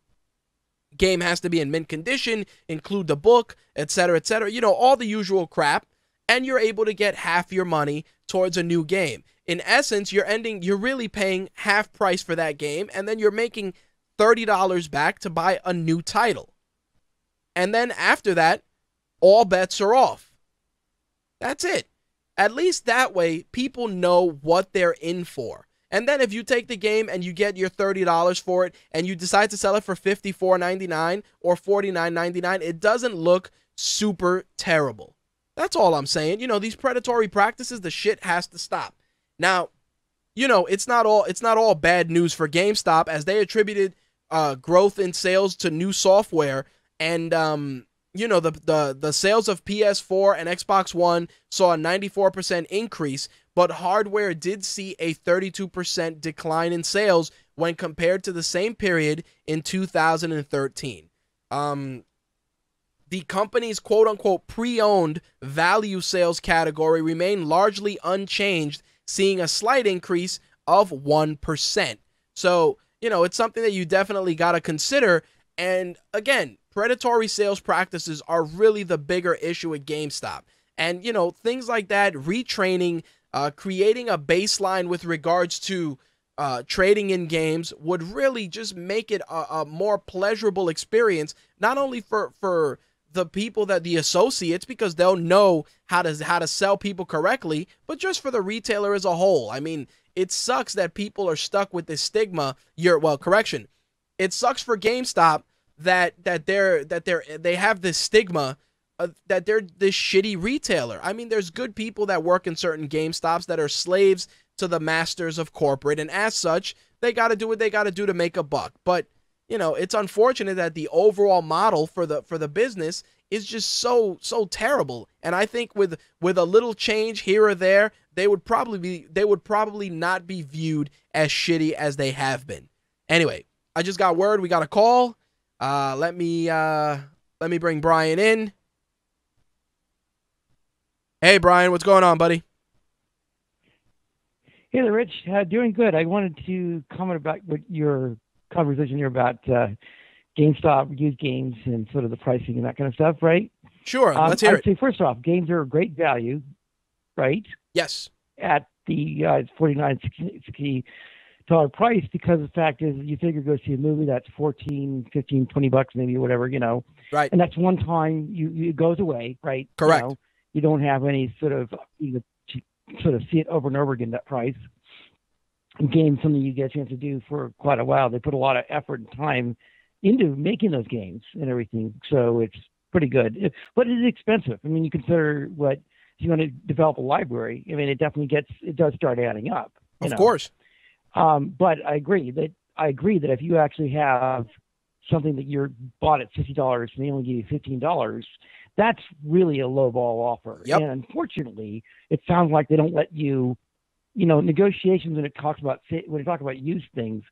game has to be in mint condition, include the book, etc., etc. You know, all the usual crap, and you're able to get half your money towards a new game. In essence, you're ending you're really paying half price for that game and then you're making $30 back to buy a new title. And then after that, all bets are off. That's it. At least that way people know what they're in for. And then if you take the game and you get your $30 for it and you decide to sell it for $54.99 or $49.99, it doesn't look super terrible. That's all I'm saying. You know, these predatory practices, the shit has to stop. Now, you know, it's not all it's not all bad news for GameStop as they attributed uh, growth in sales to new software and um, you know the the the sales of PS4 and Xbox One saw a 94% increase, but hardware did see a 32% decline in sales when compared to the same period in 2013. Um, the company's quote unquote pre owned value sales category remained largely unchanged, seeing a slight increase of 1%. So, you know, it's something that you definitely got to consider. And again, predatory sales practices are really the bigger issue at GameStop. And, you know, things like that, retraining, uh, creating a baseline with regards to uh, trading in games would really just make it a, a more pleasurable experience, not only for, for the people that the associates because they'll know how to how to sell people correctly, but just for the retailer as a whole. I mean, it sucks that people are stuck with this stigma. You're well, correction. It sucks for GameStop that that they're that they're they have this stigma that they're this shitty retailer. I mean, there's good people that work in certain GameStops that are slaves to the masters of corporate, and as such, they got to do what they got to do to make a buck. But you know, it's unfortunate that the overall model for the for the business is just so so terrible. And I think with with a little change here or there, they would probably be they would probably not be viewed as shitty as they have been. Anyway, I just got word we got a call. Uh, let me uh, let me bring Brian in. Hey Brian, what's going on, buddy? Hey there, Rich. Uh, doing good. I wanted to comment about what your conversation here about uh, GameStop, used games, and sort of the pricing and that kind of stuff, right? Sure. Um, let's hear I'd it. say first off, games are a great value, right? Yes. At the uh, forty nine sixty dollar price because the fact is you figure go see a movie that's 14 15 20 bucks maybe whatever you know. Right. And that's one time you, you it goes away right? Correct. you, know, you don't have any sort of you sort of see it over and over again that price. Games something you get a chance to do for quite a while. They put a lot of effort and time into making those games and everything so it's pretty good. But it is expensive. I mean you consider what if you want to develop a library i mean it definitely gets it does start adding up of know? course um, but I agree that I agree that if you actually have something that you're bought at fifty dollars and they only give you fifteen dollars, that's really a low ball offer. Yep. And unfortunately, it sounds like they don't let you, you know, negotiations when it talks about when you talk about used things.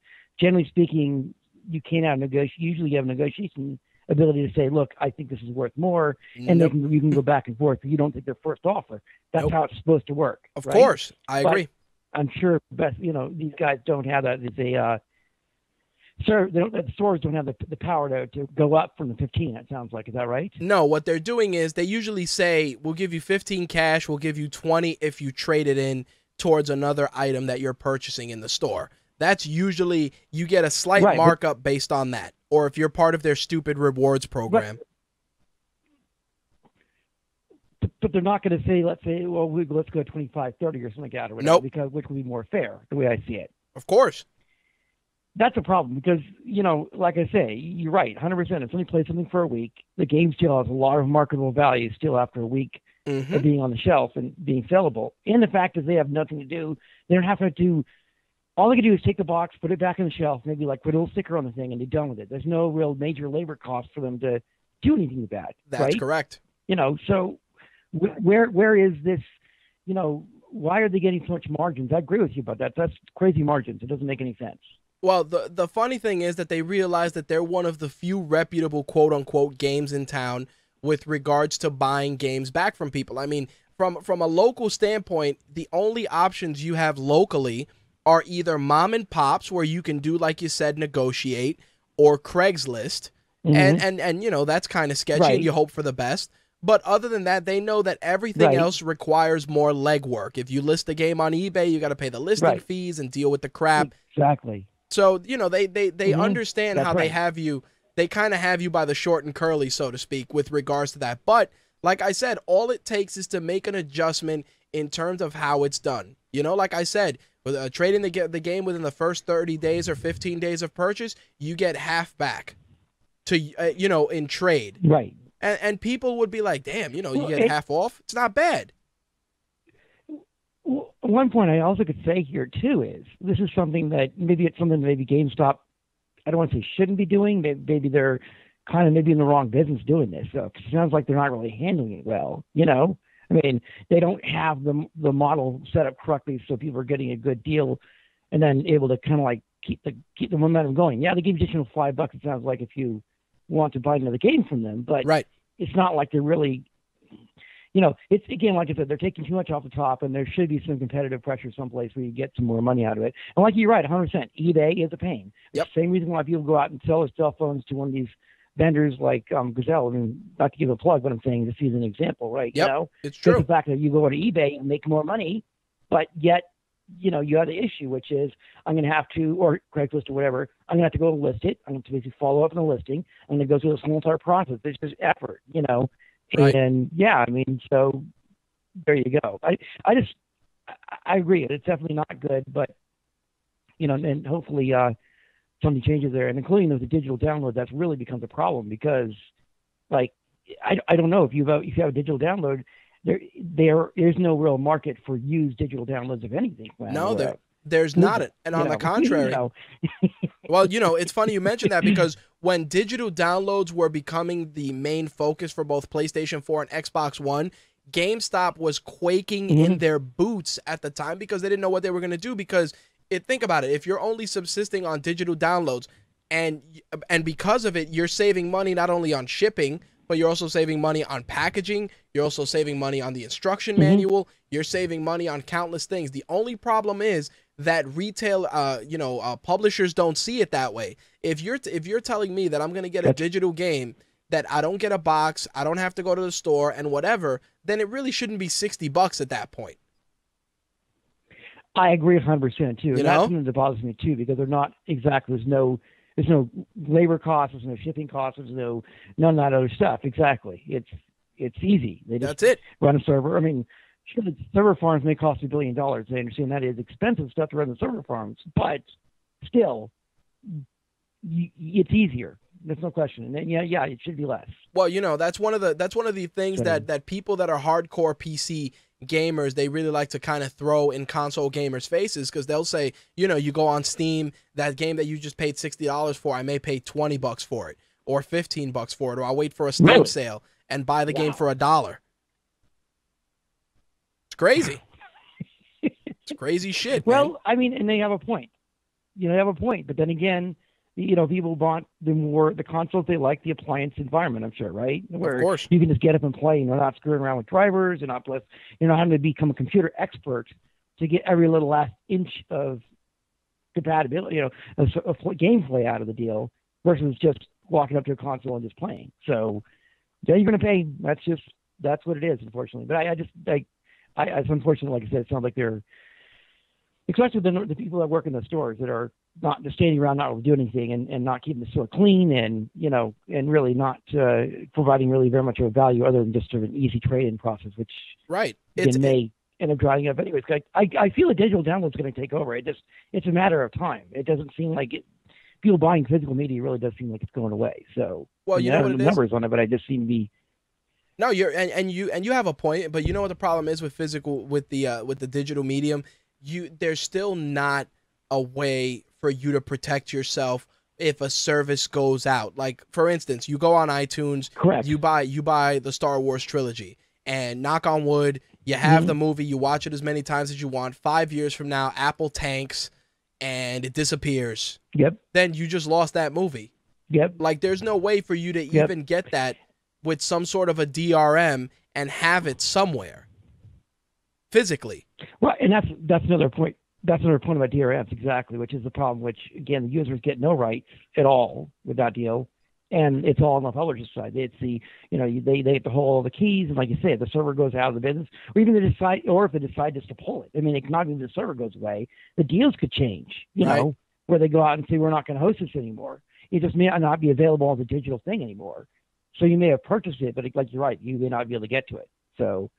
Generally speaking, you can't have negotiation. Usually, you have a negotiation ability to say, "Look, I think this is worth more," and nope. can, you can go back and forth. But you don't take their first offer. That's nope. how it's supposed to work. Of right? course, I but, agree. I'm sure best you know these guys don't have that. It's a uh, sir, they don't, the stores don't have the, the power to, to go up from the 15. It sounds like is that right? No, what they're doing is they usually say we'll give you 15 cash, we'll give you 20 if you trade it in towards another item that you're purchasing in the store. That's usually you get a slight right, markup based on that, or if you're part of their stupid rewards program. But they're not going to say, let's say, well, we, let's go 25, 30 or something like that, or whatever, nope. because which would be more fair, the way I see it. Of course. That's a problem because, you know, like I say, you're right, 100%. If somebody plays something for a week, the game still has a lot of marketable value still after a week mm-hmm. of being on the shelf and being sellable. And the fact is they have nothing to do. They don't have to do all they can do is take the box, put it back on the shelf, maybe like put a little sticker on the thing, and they're done with it. There's no real major labor cost for them to do anything with that. That's right? correct. You know, so where where is this? You know, why are they getting so much margins? I agree with you about that. That's crazy margins. It doesn't make any sense. Well, the the funny thing is that they realize that they're one of the few reputable quote unquote games in town with regards to buying games back from people. I mean, from from a local standpoint, the only options you have locally are either mom and pops where you can do like you said negotiate or Craigslist. Mm-hmm. And and and you know, that's kind of sketchy Right. and you hope for the best. But other than that, they know that everything Right. else requires more legwork. If you list a game on eBay, you got to pay the listing Right. fees and deal with the crap. Exactly. So you know they they they Mhm. understand That's how they have you. They kind of have you by the short and curly, so to speak, with regards to that. But like I said, all it takes is to make an adjustment in terms of how it's done. You know, like I said, with uh, trading the the game within the first thirty days or fifteen days of purchase, you get half back. To uh, you know, in trade, Right. And and people would be like, "Damn, you know, you Well, get it- half off. It's not bad." Well, One point I also could say here too is this is something that maybe it's something that maybe GameStop, I don't want to say shouldn't be doing. Maybe, maybe they're kind of maybe in the wrong business doing this. So 'cause it sounds like they're not really handling it well. You know, I mean, they don't have the the model set up correctly so people are getting a good deal, and then able to kind of like keep the keep the momentum going. Yeah, they give you additional five bucks. It sounds like if you want to buy another game from them, but Right. it's not like they're really you know, it's again like I said, they're taking too much off the top, and there should be some competitive pressure someplace where you get some more money out of it. And like you're right, 100. percent eBay is a pain. Yep. The same reason why people go out and sell their cell phones to one of these vendors like um, Gazelle. I mean, not to give a plug, but I'm saying this is an example, right? Yep. You know, It's just true. the fact that you go to eBay and make more money, but yet, you know, you have the issue, which is I'm going to have to, or Craigslist or whatever, I'm going to have to go and list it. I'm going to basically follow up on the listing. I'm going to go through this whole entire process. There's just effort, you know. Right. And yeah, I mean, so there you go. I, I just, I, I agree. It's definitely not good, but you know, and hopefully uh, something changes there, and including with the digital download, that's really becomes a problem because, like, I, I don't know if you've if you have a digital download, there there is no real market for used digital downloads of anything. when No, there- out, There's not it. And on know. the contrary, you know, Well, you know, it's funny you mentioned that because when digital downloads were becoming the main focus for both PlayStation 4 and Xbox One, GameStop was quaking in Mhm. their boots at the time because they didn't know what they were going to do. Because it, think about it, if you're only subsisting on digital downloads, and and because of it, you're saving money not only on shipping, but you're also saving money on packaging. You're also saving money on the instruction Mhm. manual. You're saving money on countless things. The only problem is that retail, uh, you know, uh, publishers don't see it that way. If you're if you're telling me that I'm gonna get a digital game that I don't get a box, I don't have to go to the store and whatever, then it really shouldn't be sixty bucks at that point. I agree 100 percent too. You and know? that's something that bothers me too because they're not exactly. There's no there's no labor costs. There's no shipping costs. There's no none of that other stuff. Exactly. It's it's easy. They just That's it. run a server. I mean, sure, the server farms may cost a billion dollars. They understand that is expensive stuff to run the server farms, but still, it's easier. There's no question. And then, yeah, yeah, it should be less. Well, you know, that's one of the that's one of the things that that people that are hardcore PC gamers they really like to kind of throw in console gamers' faces because they'll say, you know, you go on Steam, that game that you just paid sixty dollars for, I may pay twenty bucks for it or fifteen bucks for it, or I'll wait for a Steam Really? sale and buy the game for a dollar. It's crazy. it's crazy shit. man. Well, I mean, and they have a point. You know, they have a point. But then again, you know, people want the more the consoles they like the appliance environment. I'm sure, right? Where of course. you can just get up and play. and You're not screwing around with drivers. You're not plus, you're not having to become a computer expert to get every little last inch of compatibility, you know, of, of gameplay out of the deal versus just walking up to a console and just playing. So, yeah, you're going to pay. That's just that's what it is, unfortunately. But I, I just like, I, it's unfortunate. Like I said, it sounds like they're, especially the the people that work in the stores that are not just standing around, not doing anything, and, and not keeping the store clean, and you know, and really not uh, providing really very much of a value other than just sort of an easy trade-in process, which right. again, It's may end up drying up anyways. I I feel the digital download is going to take over. It just it's a matter of time. It doesn't seem like it. People buying physical media really does seem like it's going away. So well, I mean, you I know don't what the it is. numbers on it, but I just seem to be No, you're and, and you and you have a point, but you know what the problem is with physical with the uh, with the digital medium, you there's still not a way for you to protect yourself if a service goes out. Like for instance, you go on iTunes, correct. you buy you buy the Star Wars trilogy, and knock on wood, you have Mhm. the movie, you watch it as many times as you want. Five years from now, Apple tanks, and it disappears. Yep. Then you just lost that movie. Yep. Like there's no way for you to Yep. even get that with some sort of a DRM and have it somewhere physically. Well, and that's that's another point. That's another point about DRMs exactly, which is the problem. Which again, the users get no rights at all with that deal, and it's all on the publisher's side. It's the you know they they have to hold all the keys, and like you said, the server goes out of the business, or even they decide, or if they decide just to pull it. I mean, it's not even the server goes away. The deals could change. You Right. know, where they go out and say we're not going to host this anymore. It just may not be available as a digital thing anymore. So you may have purchased it, but it, like you're right, you may not be able to get to it. So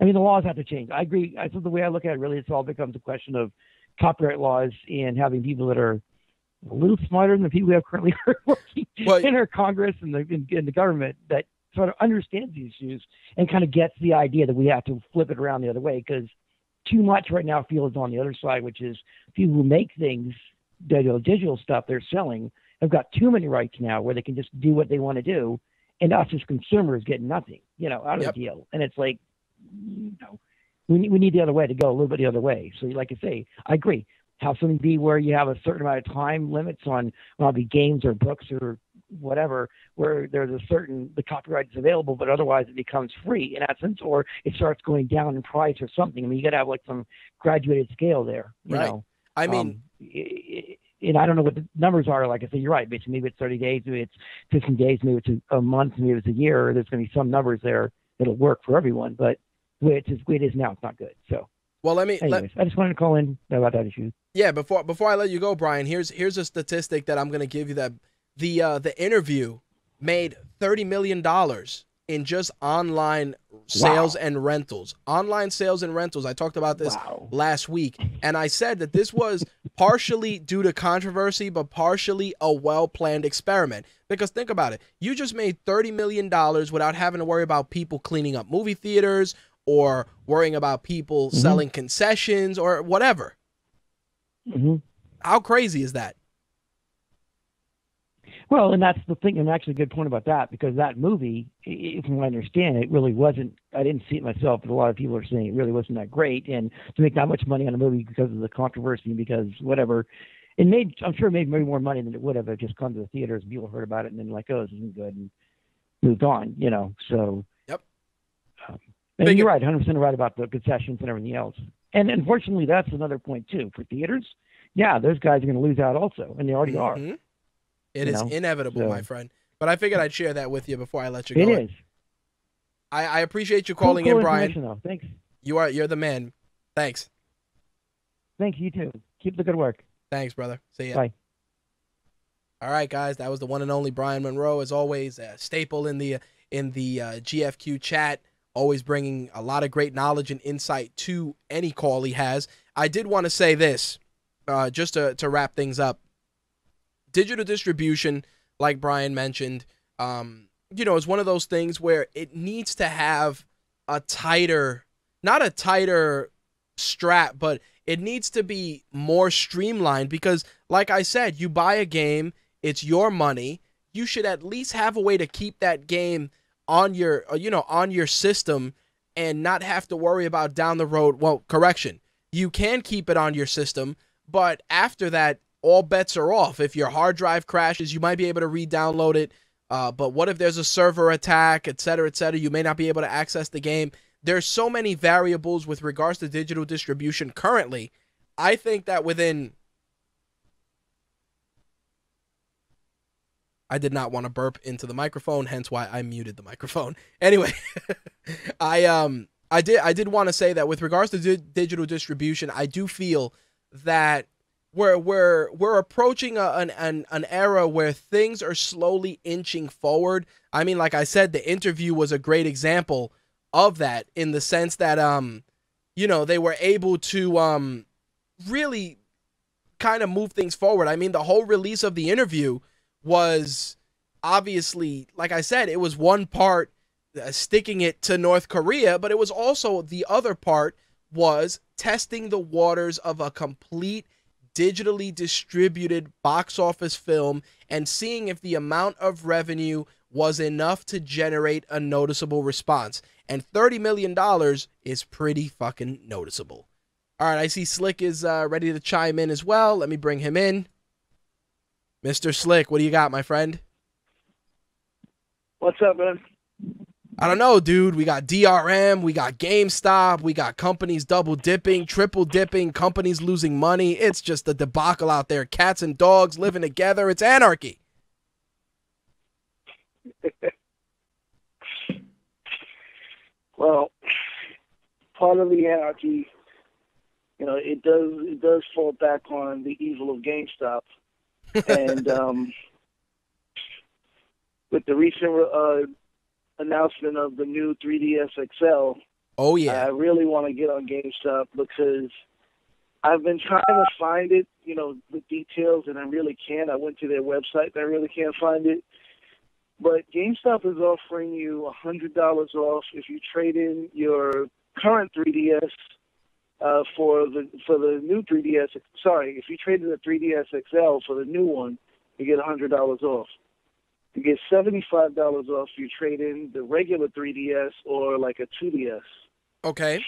I mean, the laws have to change. I agree. I think the way I look at it, really, it's all becomes a question of copyright laws and having people that are a little smarter than the people we have currently working Well- in our Congress and the in, in the government that sort of understands these issues and kind of gets the idea that we have to flip it around the other way because too much right now feels on the other side, which is people who make things, digital, digital stuff they're selling, have got too many rights now where they can just do what they want to do, and us as consumers get nothing, you know, out of Yep. the deal. And it's like, you know, we need, we need the other way to go a little bit the other way. So, like I say, I agree. Have something be where you have a certain amount of time limits on, well, be games or books or whatever, where there's a certain the copyright is available, but otherwise it becomes free in essence, or it starts going down in price or something. I mean, you got to have like some graduated scale there. You Right. know, I mean, Um, i- i- and I don't know what the numbers are. Like I said, you're right. Maybe maybe it's 30 days, maybe it's 15 days, maybe it's a, a month, maybe it's a year. There's going to be some numbers there that'll work for everyone, but the way it's the way it is now, it's not good. So, Well, let me let, I just wanted to call in about that issue. Yeah, before before I let you go, Brian, here's here's a statistic that I'm gonna give you that the uh, the interview made thirty million dollars in just online sales and rentals. Online sales and rentals. I talked about this Wow. last week, and I said that this was partially due to controversy, but partially a well planned experiment. Because think about it, you just made thirty million dollars without having to worry about people cleaning up movie theaters or worrying about people Mhm. selling concessions or whatever. hmm How crazy is that? Well, and that's the thing, and actually a good point about that because that movie, from what I understand, it really wasn't. I didn't see it myself, but a lot of people are saying it really wasn't that great. And to make that much money on a movie because of the controversy, because whatever, it made. I'm sure it made maybe more money than it would have if it just come to the theaters and people heard about it and then like, oh, this isn't good, and moved on. You know, so. Yep. Um, and you're right, 100 percent right about the concessions and everything else. And unfortunately, that's another point too for theaters. Yeah, those guys are going to lose out also, and they already are. Mhm. It is know, inevitable, so- my friend. But I figured I'd share that with you before I let you go. is. I, I appreciate you calling cool in, Brian. Though. Thanks. You are you're the man. Thanks. Thanks, you too. Keep the good work. Thanks, brother. See ya. Bye. All right, guys, that was the one and only Brian Monroe, as always, a staple in the in the uh, GFQ chat, always bringing a lot of great knowledge and insight to any call he has. I did want to say this, uh, just to to wrap things up. Digital distribution, like Brian mentioned, um, you know, is one of those things where it needs to have a tighter, not a tighter strap, but it needs to be more streamlined because, like I said, you buy a game, it's your money. You should at least have a way to keep that game on your, uh, you know, on your system and not have to worry about down the road. Well, correction, you can keep it on your system, but after that, all bets are off. If your hard drive crashes, you might be able to re-download it. Uh, but what if there's a server attack, et cetera, et cetera? You may not be able to access the game. There's so many variables with regards to digital distribution currently. I think that within I did not want to burp into the microphone, hence why I muted the microphone. Anyway, I um I did I did want to say that with regards to di- digital distribution, I do feel that we're we're we're approaching a, an, an an era where things are slowly inching forward. I mean, like I said, the interview was a great example of that in the sense that um you know they were able to um really kind of move things forward. I mean, the whole release of the interview was obviously, like I said, it was one part uh, sticking it to North Korea, but it was also the other part was testing the waters of a complete digitally distributed box office film and seeing if the amount of revenue was enough to generate a noticeable response. And $30 million is pretty fucking noticeable. All right, I see Slick is uh, ready to chime in as well. Let me bring him in. Mr. Slick, what do you got, my friend? What's up, man? I don't know, dude. We got DRM, we got GameStop, we got companies double dipping, triple dipping, companies losing money. It's just a debacle out there. Cats and dogs living together. It's anarchy. Well, part of the anarchy, you know, it does it does fall back on the evil of GameStop, and um, with the recent uh, announcement of the new 3DS XL, Oh yeah, I really want to get on GameStop because I've been trying to find it, you know, the details, and I really can't. I went to their website, and I really can't find it. But GameStop is offering you a hundred dollars off if you trade in your current 3DS uh, for the for the new 3DS. Sorry, if you trade in the 3DS XL for the new one, you get a hundred dollars off. You get seventy-five dollars off if you trade in the regular 3DS or like a 2DS. Okay.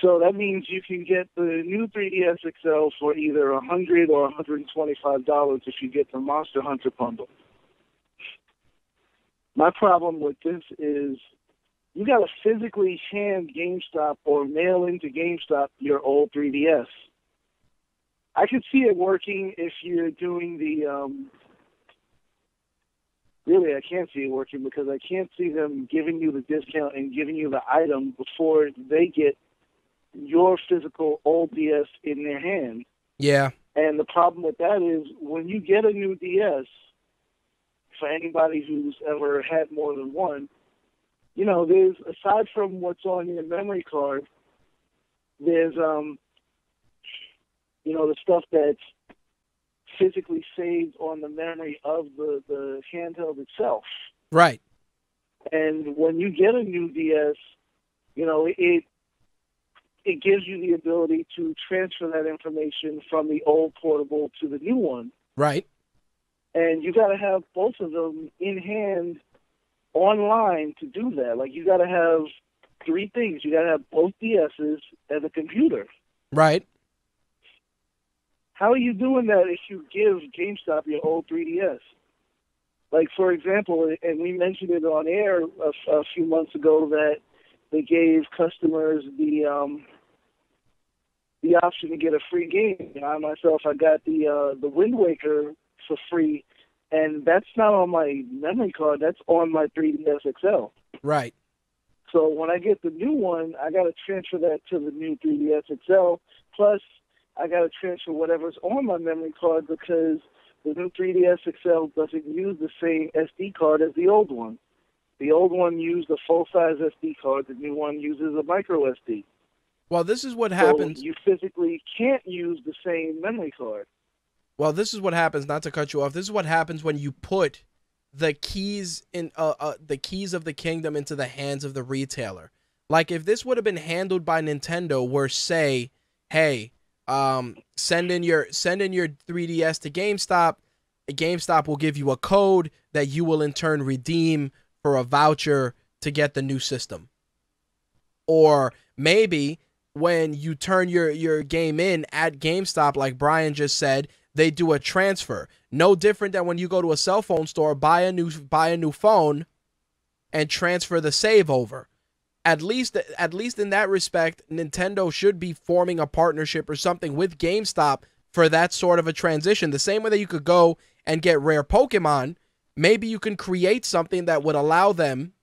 So that means you can get the new 3DS XL for either a hundred or one hundred and twenty-five dollars if you get the Monster Hunter bundle. My problem with this is you got to physically hand GameStop or mail into GameStop your old 3DS. I could see it working if you're doing the. Um, really, I can't see it working because I can't see them giving you the discount and giving you the item before they get your physical old DS in their hand. Yeah. And the problem with that is when you get a new DS, for anybody who's ever had more than one, you know, there's aside from what's on your memory card, there's um you know, the stuff that's physically saved on the memory of the, the handheld itself. Right. And when you get a new DS, you know, it it gives you the ability to transfer that information from the old portable to the new one. Right. And you got to have both of them in hand online to do that. Like you got to have three things. You got to have both DSs and a computer. Right. How are you doing that if you give GameStop your old 3DS? Like for example, and we mentioned it on air a, a few months ago that they gave customers the um, the option to get a free game. I myself, I got the uh, the Wind Waker for free, and that's not on my memory card. That's on my 3DS XL. Right. So when I get the new one, I got to transfer that to the new 3DS XL. Plus, I got to transfer whatever's on my memory card because the new 3DS XL doesn't use the same SD card as the old one. The old one used a full-size SD card. The new one uses a micro SD. Well, this is what So happens. you physically can't use the same memory card. Well, this is what happens. Not to cut you off. This is what happens when you put the keys in uh, uh the keys of the kingdom into the hands of the retailer. Like if this would have been handled by Nintendo, where say, hey, um, send in your send in your 3DS to GameStop. GameStop will give you a code that you will in turn redeem for a voucher to get the new system. Or maybe when you turn your your game in at GameStop, like Brian just said, they do a transfer. No different than when you go to a cell phone store, buy a new buy a new phone, and transfer the save over. At least at least in that respect, Nintendo should be forming a partnership or something with GameStop for that sort of a transition. The same way that you could go and get rare Pokemon, maybe you can create something that would allow them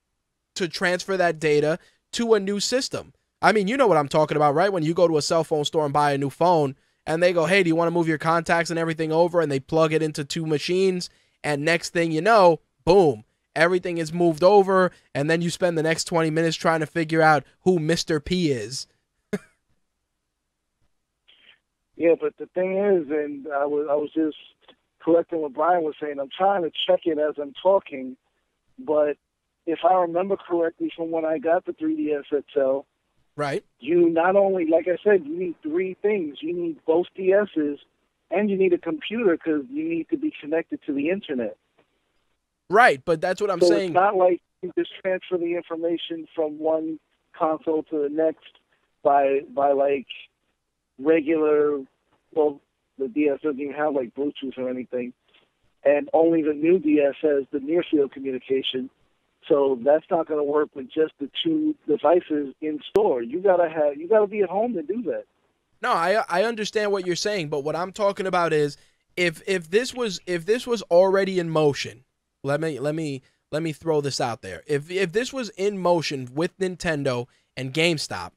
to transfer that data to a new system. I mean, you know what I'm talking about, right? When you go to a cell phone store and buy a new phone, and they go, "Hey, do you want to move your contacts and everything over?" and they plug it into two machines, and next thing you know, boom, everything is moved over, and then you spend the next 20 minutes trying to figure out who Mr. P is. Yeah, but the thing is, and I was I was just correcting what Brian was saying. I'm trying to check it as I'm talking, but if I remember correctly from when I got the 3DS XL, Right. you not only, like I said, you need three things. You need both DSs, and you need a computer because you need to be connected to the internet. Right, but that's what I'm so saying. it's not like you just transfer the information from one console to the next by by like regular. Well, the DS doesn't even have like Bluetooth or anything, and only the new DS has the near field communication. So that's not going to work with just the two devices in store. You gotta have you gotta be at home to do that. No, I I understand what you're saying, but what I'm talking about is if if this was if this was already in motion, let me let me let me throw this out there. If if this was in motion with Nintendo and GameStop,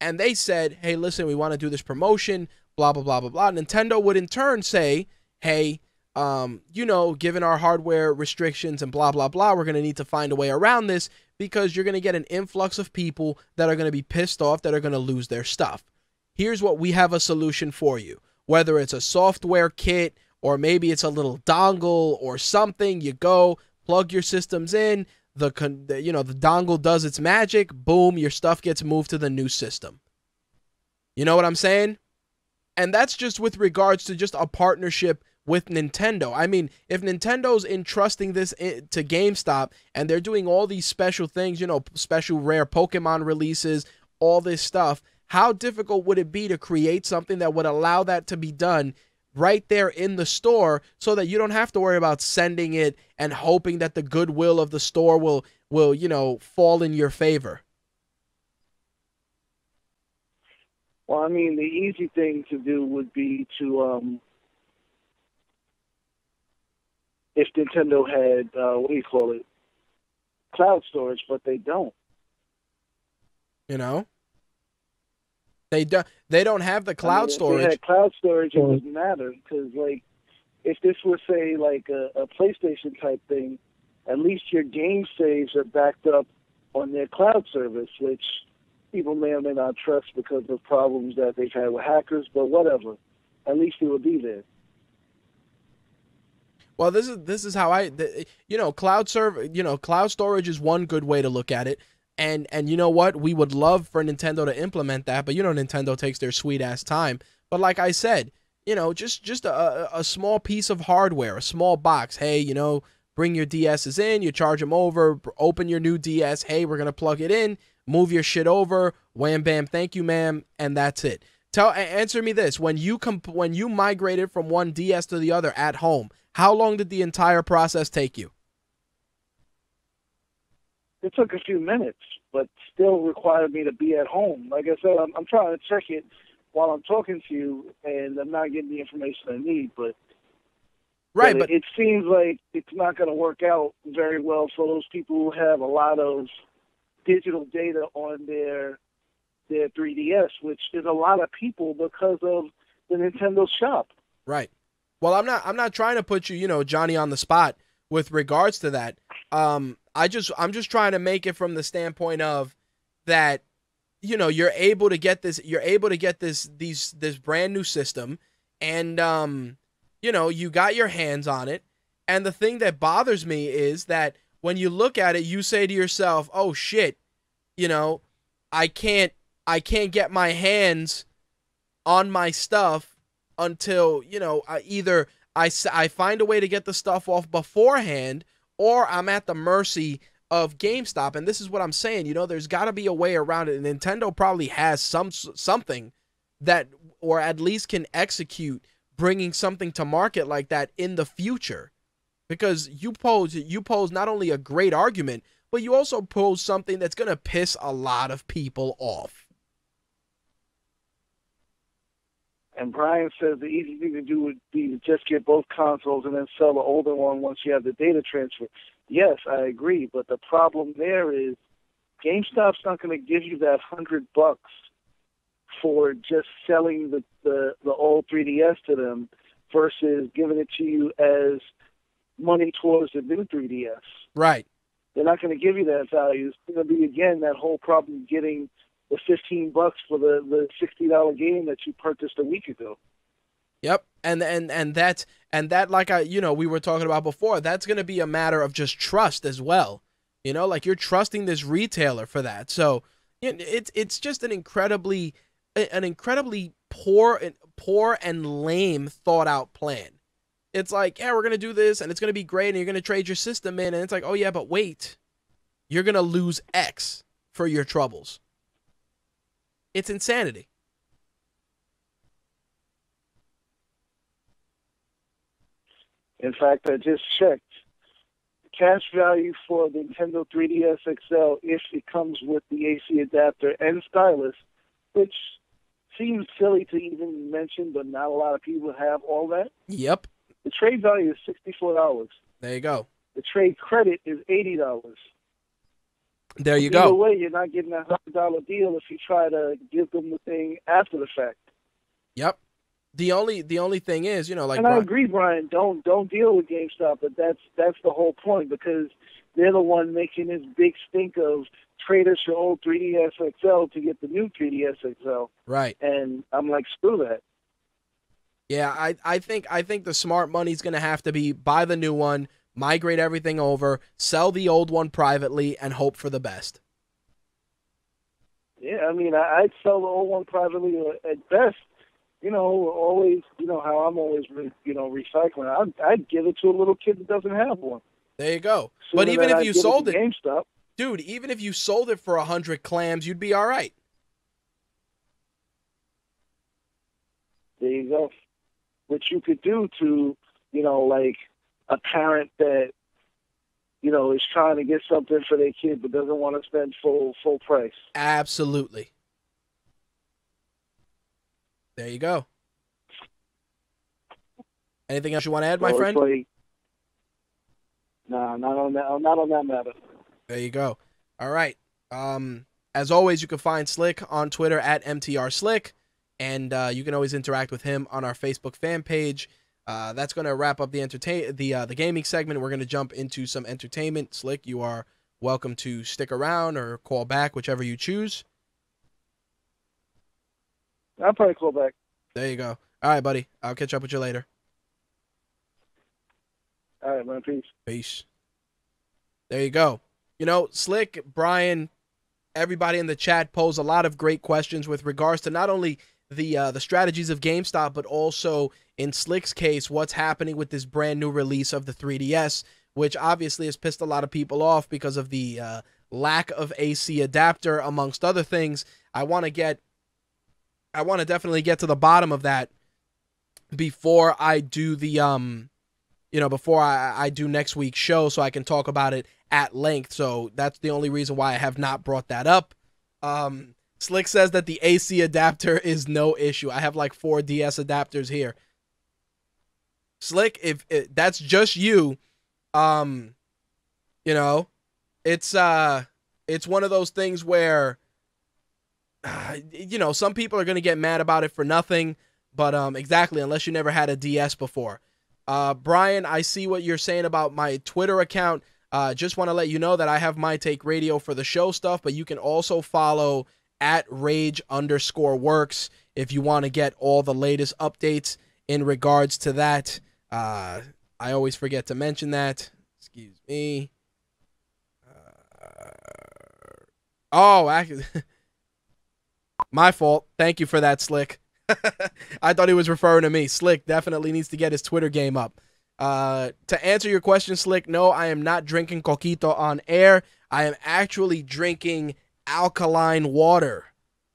and they said, "Hey, listen, we want to do this promotion, blah blah blah blah blah," Nintendo would in turn say, "Hey, um, you know, given our hardware restrictions and blah blah blah, we're gonna need to find a way around this because you're gonna get an influx of people that are gonna be pissed off that are gonna lose their stuff." here's what we have a solution for you. Whether it's a software kit or maybe it's a little dongle or something, you go plug your systems in. The, con- the you know the dongle does its magic. Boom, your stuff gets moved to the new system. You know what I'm saying? And that's just with regards to just a partnership with Nintendo. I mean, if Nintendo's entrusting this to GameStop and they're doing all these special things, you know, special rare Pokemon releases, all this stuff, how difficult would it be to create something that would allow that to be done right there in the store so that you don't have to worry about sending it and hoping that the goodwill of the store will will, you know, fall in your favor? Well, I mean, the easy thing to do would be to, um, if Nintendo had, uh, what do you call it, cloud storage, but they don't. You know, they don't. they don't have the I cloud mean, If storage. they had cloud storage, it Sure. wouldn't matter because, like, if this was say like a, a PlayStation type thing, at least your game saves are backed up on their cloud service, which people may or may not trust because of problems that they've had with hackers. But whatever, at least it would be there. Well, this is this is how I, the, you know, cloud server, you know, cloud storage is one good way to look at it. And and you know what? We would love for Nintendo to implement that, but you know, Nintendo takes their sweet ass time. But like I said, you know, just just a, a small piece of hardware, a small box. Hey, you know, bring your DSs in, you charge them over, open your new DS. Hey, we're gonna plug it in, move your shit over. Wham bam, thank you, ma'am, and that's it. Tell answer me this: when you comp- when you migrated from one DS to the other at home, how long did the entire process take you? It took a few minutes, but still required me to be at home. Like I said, I'm, I'm trying to check it while I'm talking to you, and I'm not getting the information I need. But Right, but but it, it seems like it's not going to work out very well for those people who have a lot of digital data on their their 3DS, which is a lot of people because of the Nintendo Shop. Right. Well, I'm not I'm not trying to put you, you know, Johnny on the spot with regards to that. Um I just I'm just trying to make it from the standpoint of that you know, you're able to get this you're able to get this these this brand new system and um you know, you got your hands on it. And the thing that bothers me is that when you look at it, you say to yourself, "Oh shit, you know, I can't I can't get my hands on my stuff until you know I either I, I find a way to get the stuff off beforehand or I'm at the mercy of GameStop. And this is what I'm saying you know there's got to be a way around it. And Nintendo probably has some something that or at least can execute bringing something to market like that in the future. Because you pose you pose not only a great argument but you also pose something that's going to piss a lot of people off And Brian says the easy thing to do would be to just get both consoles and then sell the older one once you have the data transfer. Yes, I agree, but the problem there is GameStop's not going to give you that hundred bucks for just selling the, the the old 3DS to them versus giving it to you as money towards the new 3DS. right They're not going to give you that value. It's going to be again that whole problem getting the 15 bucks for the the $60 game that you purchased a week ago. Yep. And and and that's and that like I you know we were talking about before that's going to be a matter of just trust as well. You know, like you're trusting this retailer for that. So it's it's just an incredibly an incredibly poor poor and lame thought out plan. It's like, yeah, we're going to do this and it's going to be great and you're going to trade your system in and it's like, "Oh yeah, but wait. You're going to lose X for your troubles." It's insanity. In fact, I just checked. The cash value for Nintendo 3DS XL, if it comes with the AC adapter and stylus, which seems silly to even mention, but not a lot of people have all that. Yep. The trade value is $64. There you go. The trade credit is $80. There you Either go. way, you're not getting a hundred dollar deal if you try to give them the thing after the fact. Yep. The only the only thing is, you know, like and I agree, Brian. Don't don't deal with GameStop, but that's that's the whole point because they're the one making this big stink of trade us your old 3DS XL to get the new 3DS XL, right. and I'm like, screw that. Yeah, I I think I think the smart money's going to have to be buy the new one, migrate everything over, sell the old one privately and hope for the best. Yeah, I mean, I'd sell the old one privately uh, at best. You know, always, you know how I'm always, re, you know, recycling. I'd, I'd give it to a little kid that doesn't have one. There you go. But even if you sold it, GameStop. dude, even if you sold it for a hundred clams, you'd be all right. There you go. Which you could do to, you know, like a parent that, you know, is trying to get something for their kid but doesn't want to spend full full price. Absolutely. There you go. Anything else you want to add, my So friend? like- Nah, not on that. Not on that matter. There you go. All right. Um, as always, you can find Slick on Twitter at MTR Slick, and uh, you can always interact with him on our Facebook fan page. Uh, that's going to wrap up the entertain the uh, the gaming segment. We're going to jump into some entertainment. Slick, you are welcome to stick around or call back, whichever you choose. I'll probably call back. There you go. All right, buddy. I'll catch up with you later. All right, man. Peace. Peace. There you go. You know, Slick, Brian, everybody in the chat posed a lot of great questions with regards to not only the uh, the strategies of GameStop, but also in Slick's case, what's happening with this brand new release of the 3DS, which obviously has pissed a lot of people off because of the uh, lack of AC adapter, amongst other things. I want to get, I want to definitely get to the bottom of that before I do the um you know, before I, I do next week's show so I can talk about it at length. So that's the only reason why I have not brought that up. Um, Slick says that the AC adapter is no issue. I have like four DS adapters here. Slick, if it, that's just you, um, you know, it's uh, it's one of those things where, uh, you know, some people are gonna get mad about it for nothing, but um, exactly unless you never had a DS before. Uh, Brian, I see what you're saying about my Twitter account. Uh, just want to let you know that I have my take radio for the show stuff, but you can also follow at rage underscore works if you want to get all the latest updates in regards to that. Uh, I always forget to mention that. Excuse me. Uh, oh, actually, my fault. Thank you for that, Slick. I thought he was referring to me. Slick definitely needs to get his Twitter game up. Uh, to answer your question, Slick, no, I am not drinking coquito on air. I am actually drinking alkaline water.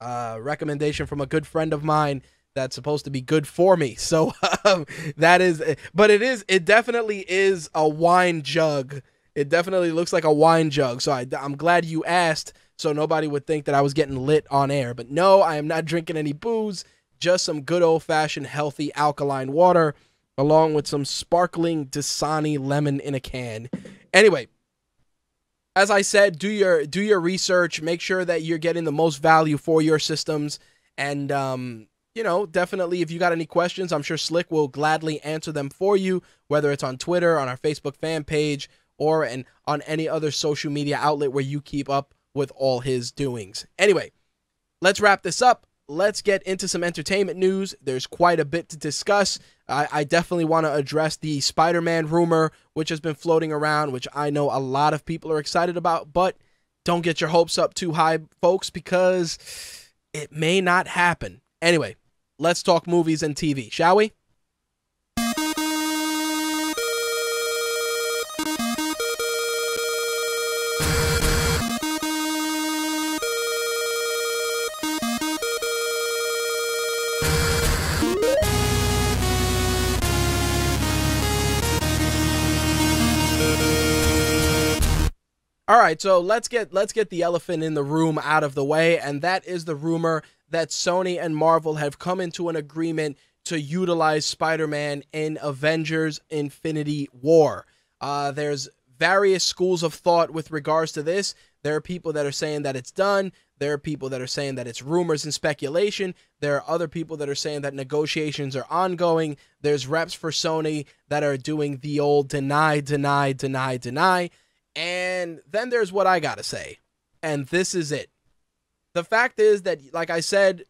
Uh, recommendation from a good friend of mine that's supposed to be good for me. So um, that is, but it is, it definitely is a wine jug. It definitely looks like a wine jug. So I, I'm glad you asked, so nobody would think that I was getting lit on air. But no, I am not drinking any booze just some good old fashioned healthy alkaline water, along with some sparkling Dasani lemon in a can. Anyway, as I said, do your do your research. Make sure that you're getting the most value for your systems, and um, you know, definitely if you got any questions, I'm sure Slick will gladly answer them for you, whether it's on Twitter, on our Facebook fan page, or and on any other social media outlet where you keep up with all his doings. Anyway, let's wrap this up let's get into some entertainment news. There's quite a bit to discuss. I, I definitely want to address the Spider Man rumor, which has been floating around, which I know a lot of people are excited about, but don't get your hopes up too high, folks, because it may not happen. Anyway, let's talk movies and TV, shall we? Right, so let's get let's get the elephant in the room out of the way, and that is the rumor that Sony and Marvel have come into an agreement to utilize Spider-Man in Avengers Infinity War. Uh, there's various schools of thought with regards to this. There are people that are saying that it's done. There are people that are saying that it's rumors and speculation. There are other people that are saying that negotiations are ongoing. There's reps for Sony that are doing the old deny, deny, deny, deny. And then there's what I got to say. And this is it. The fact is that, like I said,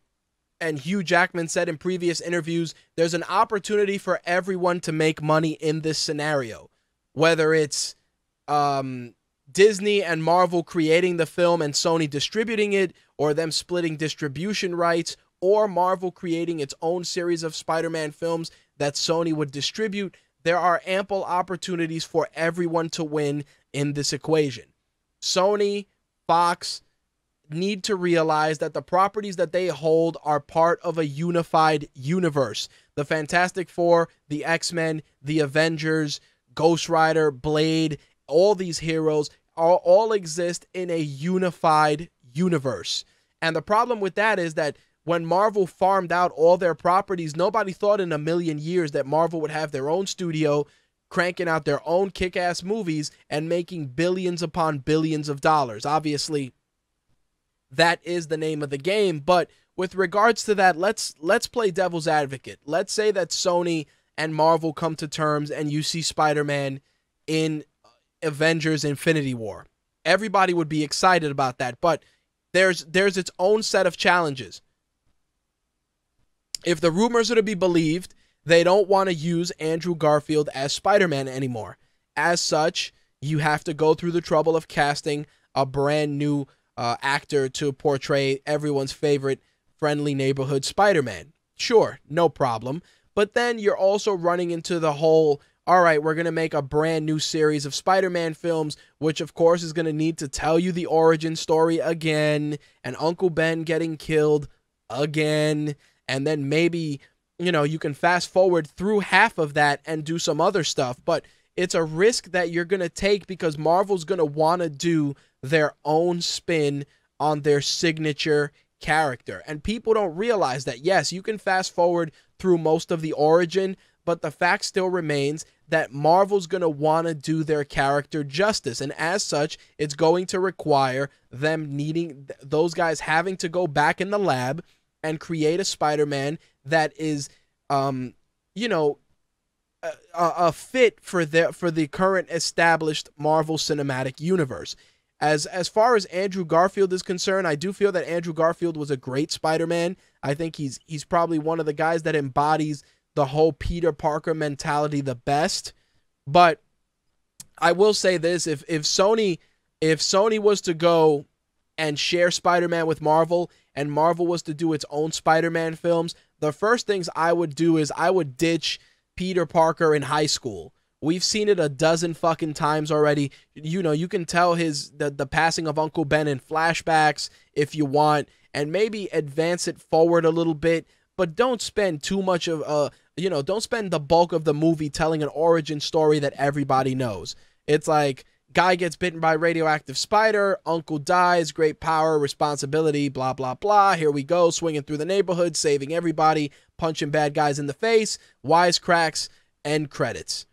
and Hugh Jackman said in previous interviews, there's an opportunity for everyone to make money in this scenario. Whether it's um, Disney and Marvel creating the film and Sony distributing it, or them splitting distribution rights, or Marvel creating its own series of Spider Man films that Sony would distribute, there are ample opportunities for everyone to win in this equation. Sony, Fox need to realize that the properties that they hold are part of a unified universe. The Fantastic Four, the X Men, the Avengers, Ghost Rider, Blade, all these heroes all, all exist in a unified universe. And the problem with that is that when Marvel farmed out all their properties, nobody thought in a million years that Marvel would have their own studio cranking out their own kick ass movies and making billions upon billions of dollars. Obviously, that is the name of the game. But with regards to that, let's let's play devil's advocate. Let's say that Sony and Marvel come to terms and you see Spider-Man in Avengers Infinity War. Everybody would be excited about that, but there's there's its own set of challenges. If the rumors are to be believed, they don't want to use Andrew Garfield as Spider Man anymore. As such, you have to go through the trouble of casting a brand new uh, actor to portray everyone's favorite friendly neighborhood Spider Man. Sure, no problem. But then you're also running into the whole all right, we're going to make a brand new series of Spider Man films, which of course is going to need to tell you the origin story again, and Uncle Ben getting killed again, and then maybe you know, you can fast forward through half of that and do some other stuff, but it's a risk that you're going to take because Marvel's going to want to do their own spin on their signature character. And people don't realize that, yes, you can fast forward through most of the origin, but the fact still remains that Marvel's going to want to do their character justice. And as such, it's going to require them needing those guys having to go back in the lab and create a Spider Man that is, um, you know, a, a, fit for the for the current established Marvel Cinematic Universe. As as far as Andrew Garfield is concerned, I do feel that Andrew Garfield was a great Spider-Man. I think he's he's probably one of the guys that embodies the whole Peter Parker mentality the best. But I will say this, if if Sony if Sony was to go and share Spider-Man with Marvel and Marvel was to do its own Spider-Man films, the first things I would do is I would ditch Peter Parker in high school. We've seen it a dozen fucking times already. You know, you can tell his the, the passing of Uncle Ben in flashbacks if you want, and maybe advance it forward a little bit, but don't spend too much of uh you know, don't spend the bulk of the movie telling an origin story that everybody knows. It's like Guy gets bitten by radioactive spider. Uncle dies. Great power, responsibility, blah, blah, blah. Here we go, swinging through the neighborhood, saving everybody, punching bad guys in the face, wisecracks, and credits.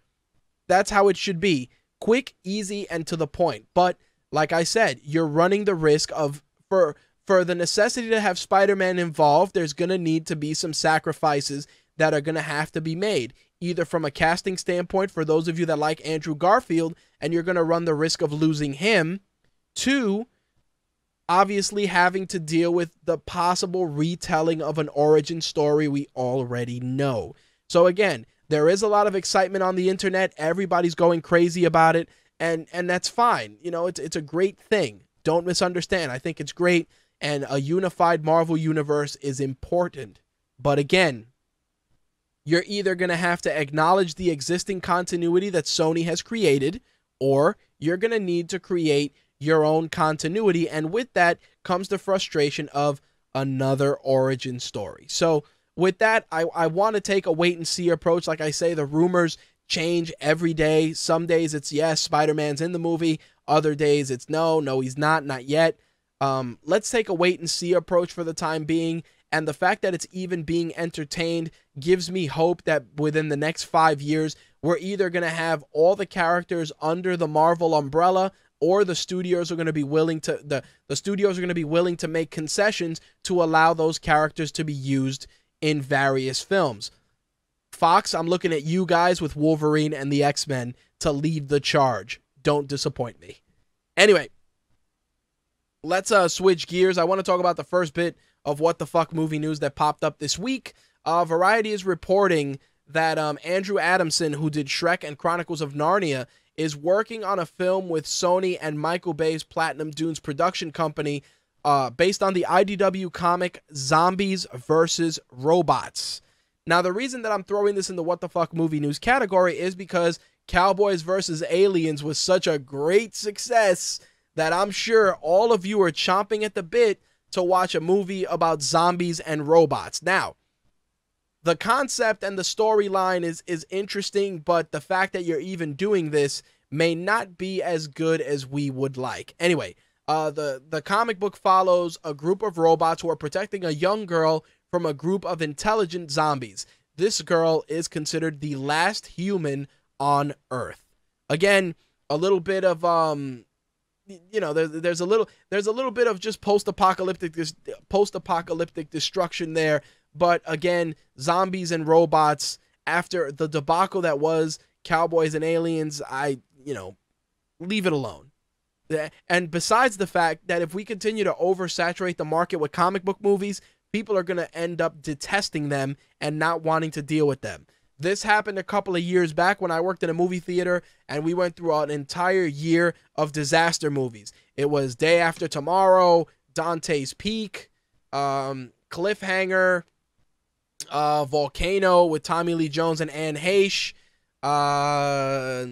That's how it should be. Quick, easy, and to the point. But like I said, you're running the risk of, for, for the necessity to have Spider Man involved, there's going to need to be some sacrifices that are going to have to be made either from a casting standpoint for those of you that like Andrew Garfield and you're going to run the risk of losing him. Two, obviously having to deal with the possible retelling of an origin story we already know. So again, there is a lot of excitement on the internet. Everybody's going crazy about it and and that's fine. You know, it's it's a great thing. Don't misunderstand. I think it's great and a unified Marvel universe is important. But again, you're either going to have to acknowledge the existing continuity that Sony has created, or you're going to need to create your own continuity. And with that comes the frustration of another origin story. So, with that, I, I want to take a wait and see approach. Like I say, the rumors change every day. Some days it's yes, Spider Man's in the movie. Other days it's no, no, he's not, not yet. Um, let's take a wait and see approach for the time being and the fact that it's even being entertained gives me hope that within the next five years, we're either going to have all the characters under the Marvel umbrella or the studios are going to be willing to the, the studios are going to be willing to make concessions to allow those characters to be used in various films. Fox, I'm looking at you guys with Wolverine and the X-Men to lead the charge. Don't disappoint me. Anyway, let's uh switch gears. I want to talk about the first bit of what the fuck movie news that popped up this week. Uh, Variety is reporting that um, Andrew Adamson, who did Shrek and Chronicles of Narnia, is working on a film with Sony and Michael Bay's Platinum Dunes production company uh, based on the IDW comic Zombies versus Robots. Now, the reason that I'm throwing this in the what the fuck movie news category is because Cowboys versus Aliens was such a great success that I'm sure all of you are chomping at the bit to watch a movie about zombies and robots. Now, the concept and the storyline is is interesting, but the fact that you're even doing this may not be as good as we would like. Anyway, Uh, the the comic book follows a group of robots who are protecting a young girl from a group of intelligent zombies. This girl is considered the last human on Earth. Again, a little bit of um, you know, there's there's a little there's a little bit of just post-apocalyptic this post-apocalyptic destruction there, but again, zombies and robots after the debacle that was Cowboys and Aliens, I you know, leave it alone. And besides the fact that if we continue to oversaturate the market with comic book movies, people are going to end up detesting them and not wanting to deal with them. This happened a couple of years back when I worked in a movie theater and we went through an entire year of disaster movies. It was Day After Tomorrow, Dante's Peak, um, Cliffhanger, uh, Volcano with Tommy Lee Jones and Anne Heche. Uh,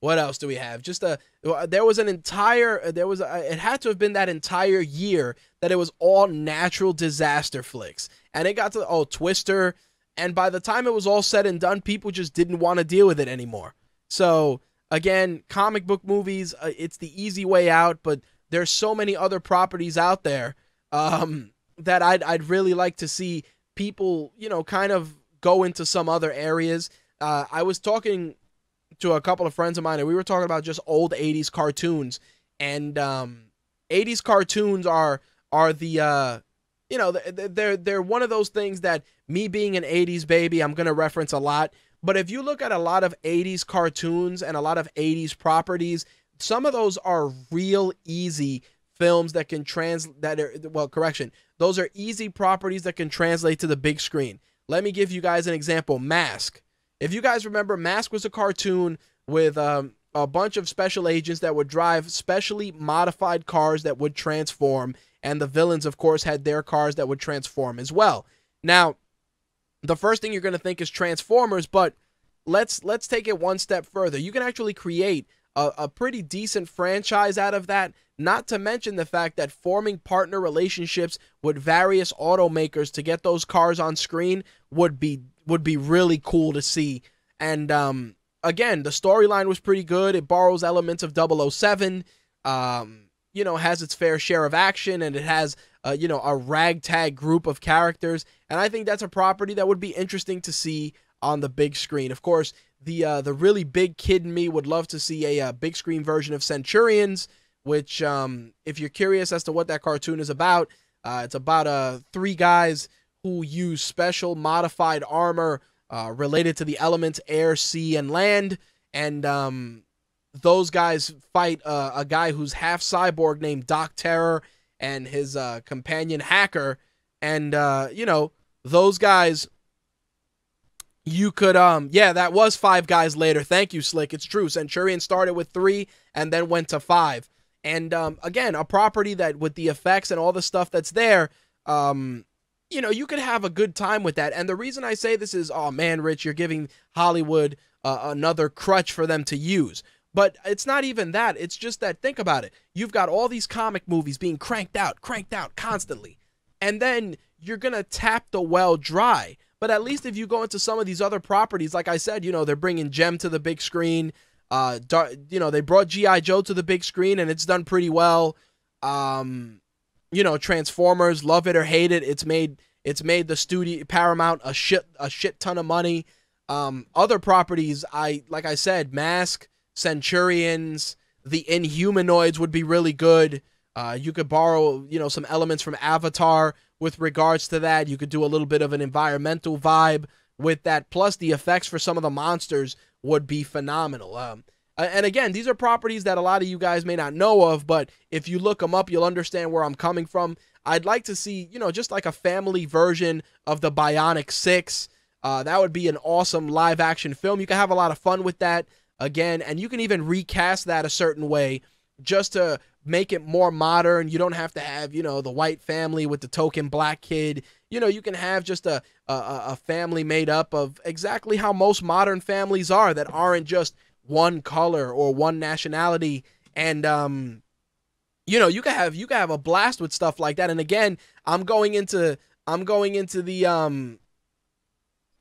what else do we have? Just a there was an entire there was a, it had to have been that entire year that it was all natural disaster flicks, and it got to oh Twister, and by the time it was all said and done, people just didn't want to deal with it anymore. So again, comic book movies, uh, it's the easy way out, but there's so many other properties out there um, that I'd I'd really like to see people you know kind of go into some other areas. Uh, I was talking to a couple of friends of mine, and we were talking about just old '80s cartoons. And um, '80s cartoons are are the uh, you know they're they're one of those things that me being an '80s baby, I'm gonna reference a lot. But if you look at a lot of '80s cartoons and a lot of '80s properties, some of those are real easy films that can trans that are well correction those are easy properties that can translate to the big screen let me give you guys an example mask if you guys remember, Mask was a cartoon with um, a bunch of special agents that would drive specially modified cars that would transform, and the villains, of course, had their cars that would transform as well. Now, the first thing you're going to think is Transformers, but let's let's take it one step further. You can actually create a, a pretty decent franchise out of that. Not to mention the fact that forming partner relationships with various automakers to get those cars on screen would be would be really cool to see. And um, again, the storyline was pretty good. It borrows elements of 007. Um, you know, has its fair share of action, and it has uh, you know a ragtag group of characters. And I think that's a property that would be interesting to see on the big screen. Of course, the uh, the really big kid in me would love to see a, a uh, big screen version of Centurions. Which, um, if you're curious as to what that cartoon is about, uh, it's about uh, three guys who use special modified armor uh, related to the elements air, sea, and land. And um, those guys fight uh, a guy who's half cyborg named Doc Terror and his uh, companion Hacker. And, uh, you know, those guys. You could, um, yeah, that was five guys later. Thank you, Slick. It's true. Centurion started with three and then went to five. And um, again, a property that with the effects and all the stuff that's there, um, you know, you could have a good time with that. And the reason I say this is, oh man, Rich, you're giving Hollywood uh, another crutch for them to use. But it's not even that. It's just that, think about it. You've got all these comic movies being cranked out, cranked out constantly. And then you're going to tap the well dry. But at least if you go into some of these other properties, like I said, you know, they're bringing Jem to the big screen. Uh, you know, they brought G.I. Joe to the big screen and it's done pretty well. Um, you know, Transformers, love it or hate it, it's made it's made the studio Paramount a shit a shit ton of money. Um, other properties, I like I said, Mask, Centurions, the Inhumanoids would be really good. Uh, you could borrow, you know, some elements from Avatar with regards to that. You could do a little bit of an environmental vibe with that. Plus, the effects for some of the monsters would be phenomenal. Um, and again, these are properties that a lot of you guys may not know of, but if you look them up, you'll understand where I'm coming from. I'd like to see, you know, just like a family version of the Bionic Six. Uh, that would be an awesome live action film. You can have a lot of fun with that again, and you can even recast that a certain way just to make it more modern. You don't have to have, you know, the white family with the token black kid. You know, you can have just a, a, a family made up of exactly how most modern families are that aren't just one color or one nationality. And um you know you can have you can have a blast with stuff like that. And again i'm going into i'm going into the um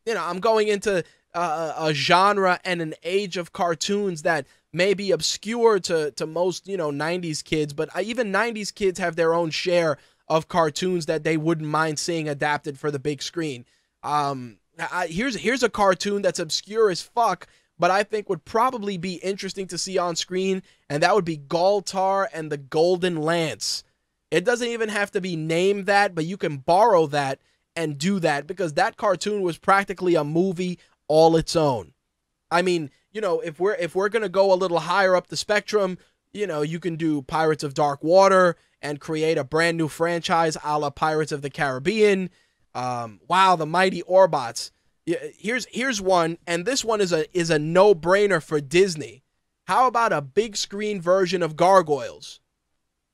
you know i'm going into uh, a genre and an age of cartoons that may be obscure to to most you know 90s kids but even 90s kids have their own share of cartoons that they wouldn't mind seeing adapted for the big screen. Um I, here's here's a cartoon that's obscure as fuck but I think would probably be interesting to see on screen and that would be Galtar and the Golden Lance. It doesn't even have to be named that but you can borrow that and do that because that cartoon was practically a movie all its own. I mean you know, if we're if we're gonna go a little higher up the spectrum, you know, you can do Pirates of Dark Water and create a brand new franchise a la Pirates of the Caribbean. Um, wow, the Mighty Orbots. Here's here's one, and this one is a is a no brainer for Disney. How about a big screen version of Gargoyles?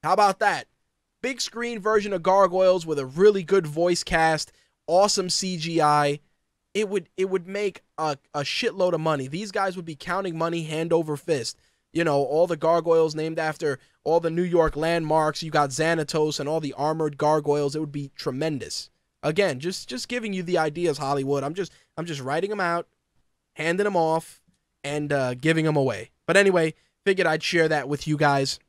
How about that? Big screen version of Gargoyles with a really good voice cast, awesome CGI it would it would make a, a shitload of money. These guys would be counting money hand over fist. You know, all the gargoyles named after all the New York landmarks. You got Xanatos and all the armored gargoyles. It would be tremendous. Again, just just giving you the ideas, Hollywood. I'm just I'm just writing them out, handing them off, and uh, giving them away. But anyway, figured I'd share that with you guys.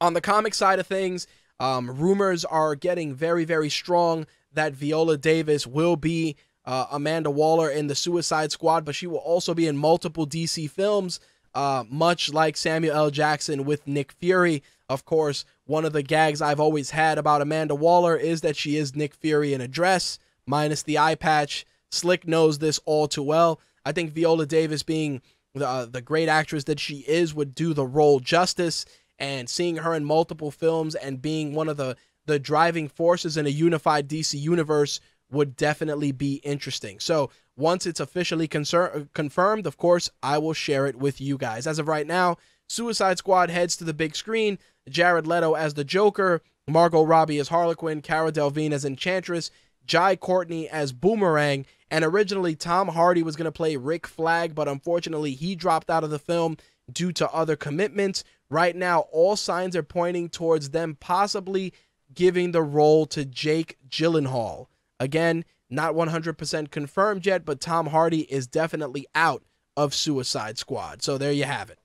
On the comic side of things, um, rumors are getting very very strong that Viola Davis will be uh, Amanda Waller in the Suicide Squad, but she will also be in multiple DC films, uh, much like Samuel L. Jackson with Nick Fury. Of course, one of the gags I've always had about Amanda Waller is that she is Nick Fury in a dress, minus the eye patch. Slick knows this all too well. I think Viola Davis, being the, uh, the great actress that she is, would do the role justice. And seeing her in multiple films and being one of the, the driving forces in a unified DC universe would definitely be interesting. So once it's officially confirmed, of course, I will share it with you guys. As of right now, Suicide Squad heads to the big screen. Jared Leto as the Joker, Margot Robbie as Harley Quinn, Cara Delevingne as Enchantress, Jai Courtney as Boomerang, and originally Tom Hardy was going to play Rick Flag, but unfortunately he dropped out of the film due to other commitments. Right now, all signs are pointing towards them possibly giving the role to Jake Gyllenhaal. Again, not 100% confirmed yet, but Tom Hardy is definitely out of Suicide Squad. So there you have it.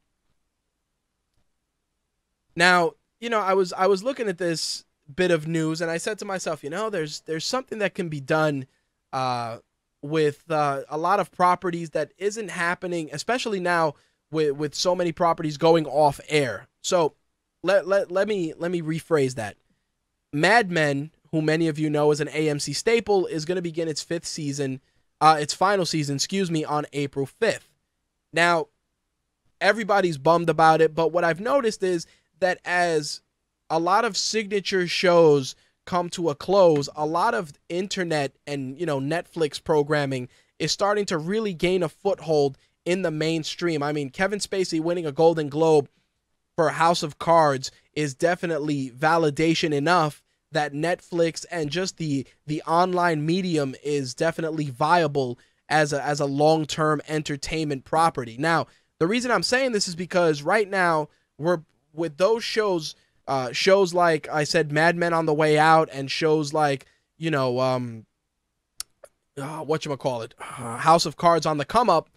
Now, you know, I was I was looking at this bit of news and I said to myself, you know, there's there's something that can be done uh, with uh, a lot of properties that isn't happening, especially now with with so many properties going off air. So let let, let me let me rephrase that. Mad Men who many of you know is an AMC staple, is going to begin its fifth season, uh, its final season, excuse me, on April 5th. Now, everybody's bummed about it, but what I've noticed is that as a lot of signature shows come to a close, a lot of internet and, you know, Netflix programming is starting to really gain a foothold in the mainstream. I mean, Kevin Spacey winning a Golden Globe for House of Cards is definitely validation enough that Netflix and just the the online medium is definitely viable as a as a long-term entertainment property. Now, the reason I'm saying this is because right now we're with those shows uh shows like I said Mad Men on the way out and shows like, you know, um uh, what you call it, uh, House of Cards on the come up.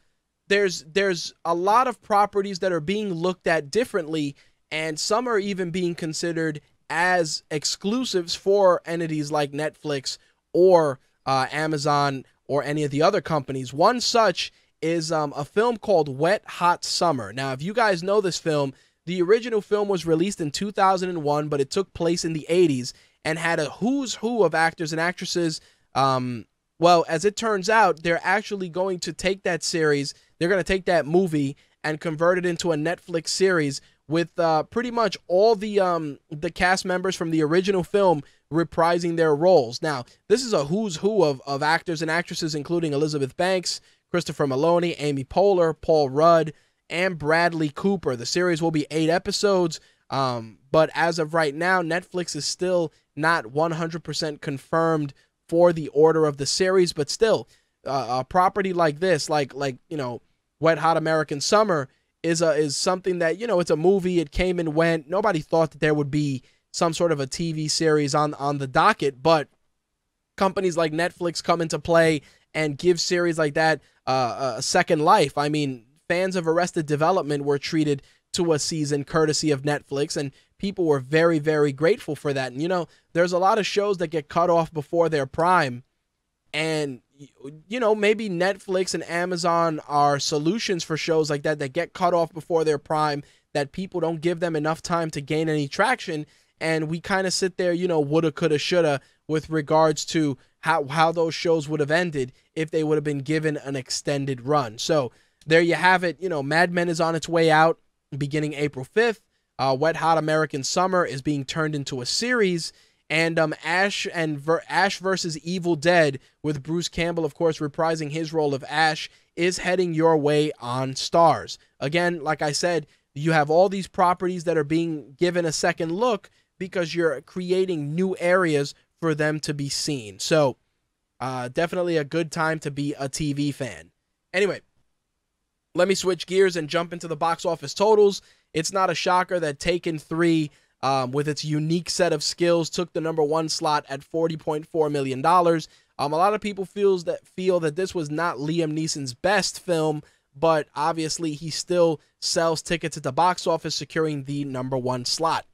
There's there's a lot of properties that are being looked at differently and some are even being considered as exclusives for entities like Netflix or uh, Amazon or any of the other companies. One such is um, a film called Wet Hot Summer. Now, if you guys know this film, the original film was released in 2001, but it took place in the 80s and had a who's who of actors and actresses. Um, well, as it turns out, they're actually going to take that series, they're going to take that movie and convert it into a Netflix series with uh, pretty much all the um, the cast members from the original film reprising their roles. Now, this is a who's who of, of actors and actresses, including Elizabeth Banks, Christopher Meloni, Amy Poehler, Paul Rudd, and Bradley Cooper. The series will be eight episodes, um, but as of right now, Netflix is still not 100% confirmed for the order of the series. But still, uh, a property like this, like like you know, Wet Hot American Summer is a is something that you know it's a movie. It came and went. Nobody thought that there would be some sort of a TV series on on the docket, but companies like Netflix come into play and give series like that uh, a second life. I mean, fans of Arrested Development were treated to a season courtesy of Netflix, and people were very, very grateful for that. And you know, there's a lot of shows that get cut off before their prime, and you know, maybe Netflix and Amazon are solutions for shows like that that get cut off before their prime, that people don't give them enough time to gain any traction. And we kind of sit there, you know, woulda, coulda, shoulda, with regards to how, how those shows would have ended if they would have been given an extended run. So there you have it. You know, Mad Men is on its way out beginning April 5th. Uh, Wet Hot American Summer is being turned into a series and um, Ash and Ver- Ash versus Evil Dead with Bruce Campbell, of course, reprising his role of Ash, is heading your way on Starz. Again, like I said, you have all these properties that are being given a second look because you're creating new areas for them to be seen. So, uh, definitely a good time to be a TV fan. Anyway, let me switch gears and jump into the box office totals. It's not a shocker that Taken 3 um, with its unique set of skills, took the number one slot at $40.4 million. Um, a lot of people feels that feel that this was not Liam Neeson's best film, but obviously he still sells tickets at the box office, securing the number one slot.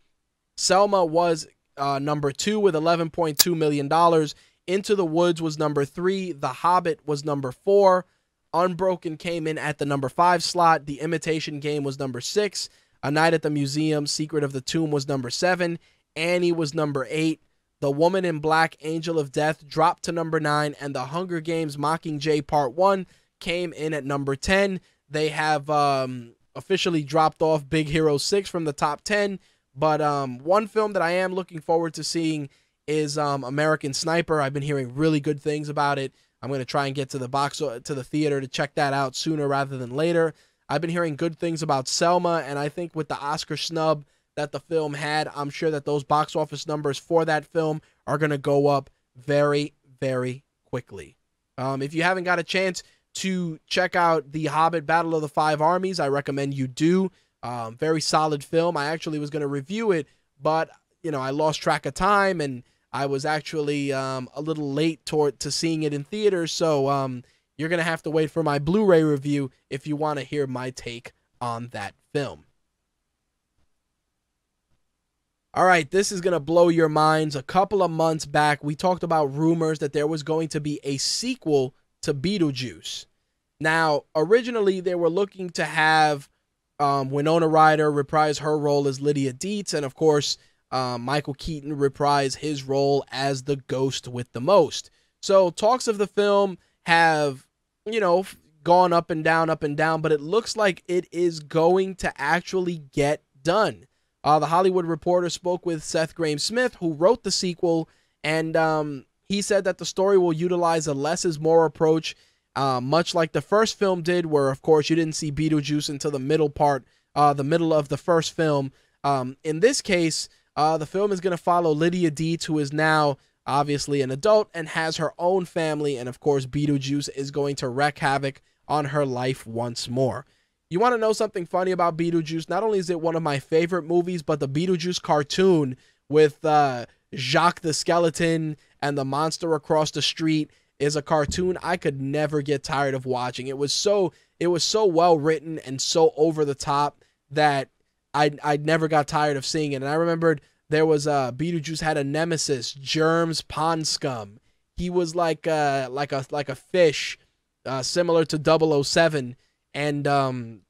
Selma was uh, number two with $11.2 million. Into the Woods was number three. The Hobbit was number four. Unbroken came in at the number five slot. The Imitation Game was number six. A Night at the Museum, Secret of the Tomb was number seven. Annie was number eight. The Woman in Black, Angel of Death dropped to number nine. And The Hunger Games, Mockingjay Part 1 came in at number 10. They have um, officially dropped off Big Hero 6 from the top 10. But um, one film that I am looking forward to seeing is um, American Sniper. I've been hearing really good things about it. I'm going to try and get to the box to the theater to check that out sooner rather than later. I've been hearing good things about Selma, and I think with the Oscar snub that the film had, I'm sure that those box office numbers for that film are going to go up very, very quickly. Um, if you haven't got a chance to check out The Hobbit Battle of the Five Armies, I recommend you do. Um, very solid film. I actually was going to review it, but you know I lost track of time and I was actually um, a little late toward to seeing it in theaters. So um, you're going to have to wait for my Blu ray review if you want to hear my take on that film. All right, this is going to blow your minds. A couple of months back, we talked about rumors that there was going to be a sequel to Beetlejuice. Now, originally, they were looking to have um, Winona Ryder reprise her role as Lydia Deetz, and of course, um, Michael Keaton reprise his role as the ghost with the most. So, talks of the film have, you know, gone up and down, up and down, but it looks like it is going to actually get done. Uh, the Hollywood Reporter spoke with Seth Grahame-Smith, who wrote the sequel, and um, he said that the story will utilize a less is more approach, uh, much like the first film did, where, of course, you didn't see Beetlejuice until the middle part, uh, the middle of the first film. Um, in this case, uh, the film is going to follow Lydia Deetz, who is now obviously an adult and has her own family. And of course, Beetlejuice is going to wreak havoc on her life once more. You want to know something funny about Beetlejuice? Not only is it one of my favorite movies, but the Beetlejuice cartoon with uh, Jacques the Skeleton and the monster across the street is a cartoon I could never get tired of watching. It was so it was so well written and so over the top that I I never got tired of seeing it. And I remembered there was uh Beetlejuice had a nemesis, Germs Pond Scum. He was like uh like a like a fish, uh, similar to 007 and um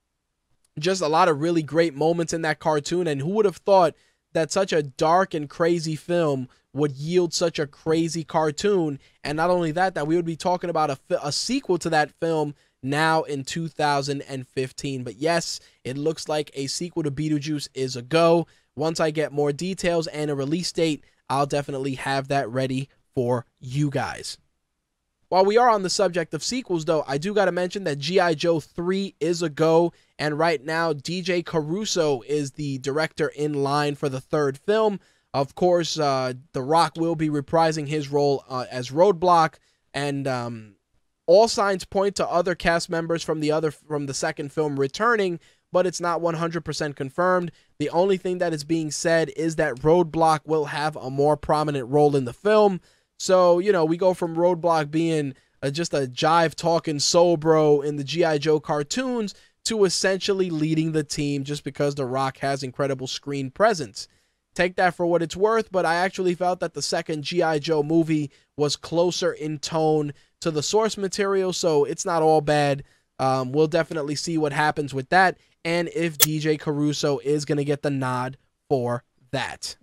just a lot of really great moments in that cartoon. And who would have thought that such a dark and crazy film would yield such a crazy cartoon? And not only that that we would be talking about a, a sequel to that film now in 2015 but yes it looks like a sequel to Beetlejuice is a go once I get more details and a release date, I'll definitely have that ready for you guys. While we are on the subject of sequels, though, I do got to mention that G.I. Joe 3 is a go, and right now, DJ Caruso is the director in line for the third film. Of course, uh, The Rock will be reprising his role uh, as Roadblock, and um, all signs point to other cast members from the other from the second film returning, but it's not 100% confirmed. The only thing that is being said is that Roadblock will have a more prominent role in the film. So, you know, we go from Roadblock being a, just a jive talking soul bro in the G.I. Joe cartoons to essentially leading the team just because The Rock has incredible screen presence. Take that for what it's worth, but I actually felt that the second G.I. Joe movie was closer in tone to the source material, so it's not all bad. Um, we'll definitely see what happens with that and if DJ Caruso is going to get the nod for that.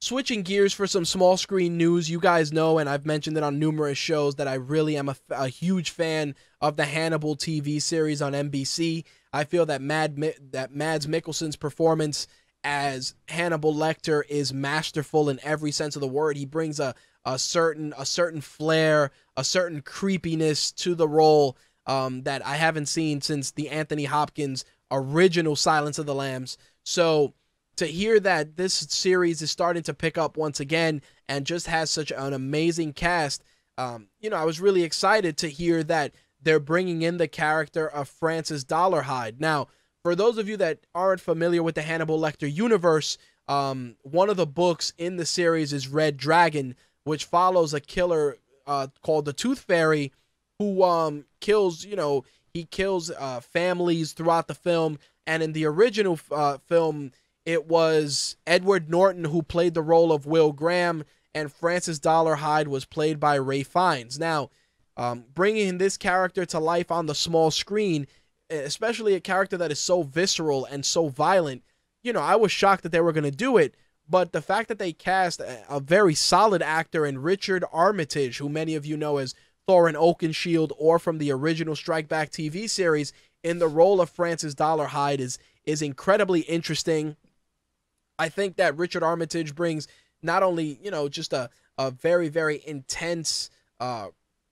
Switching gears for some small screen news, you guys know, and I've mentioned it on numerous shows, that I really am a, a huge fan of the Hannibal TV series on NBC. I feel that Mad that Mads Mikkelsen's performance as Hannibal Lecter is masterful in every sense of the word. He brings a a certain a certain flair, a certain creepiness to the role um, that I haven't seen since the Anthony Hopkins original Silence of the Lambs. So to hear that this series is starting to pick up once again and just has such an amazing cast, um, you know, I was really excited to hear that they're bringing in the character of Francis Dolarhyde. Now, for those of you that aren't familiar with the Hannibal Lecter universe, um, one of the books in the series is Red Dragon, which follows a killer uh, called the Tooth Fairy, who um, kills, you know, he kills uh, families throughout the film. And in the original uh, film, it was Edward Norton who played the role of Will Graham, and Francis Dolarhyde was played by Ralph Fiennes. Now, um, bringing this character to life on the small screen, especially a character that is so visceral and so violent, you know, I was shocked that they were going to do it. But the fact that they cast a, a, very solid actor in Richard Armitage, who many of you know as Thorin Oakenshield or from the original Strike Back TV series, in the role of Francis Dolarhyde is is incredibly interesting. I think that Richard Armitage brings not only, you know, just a, a very, very intense uh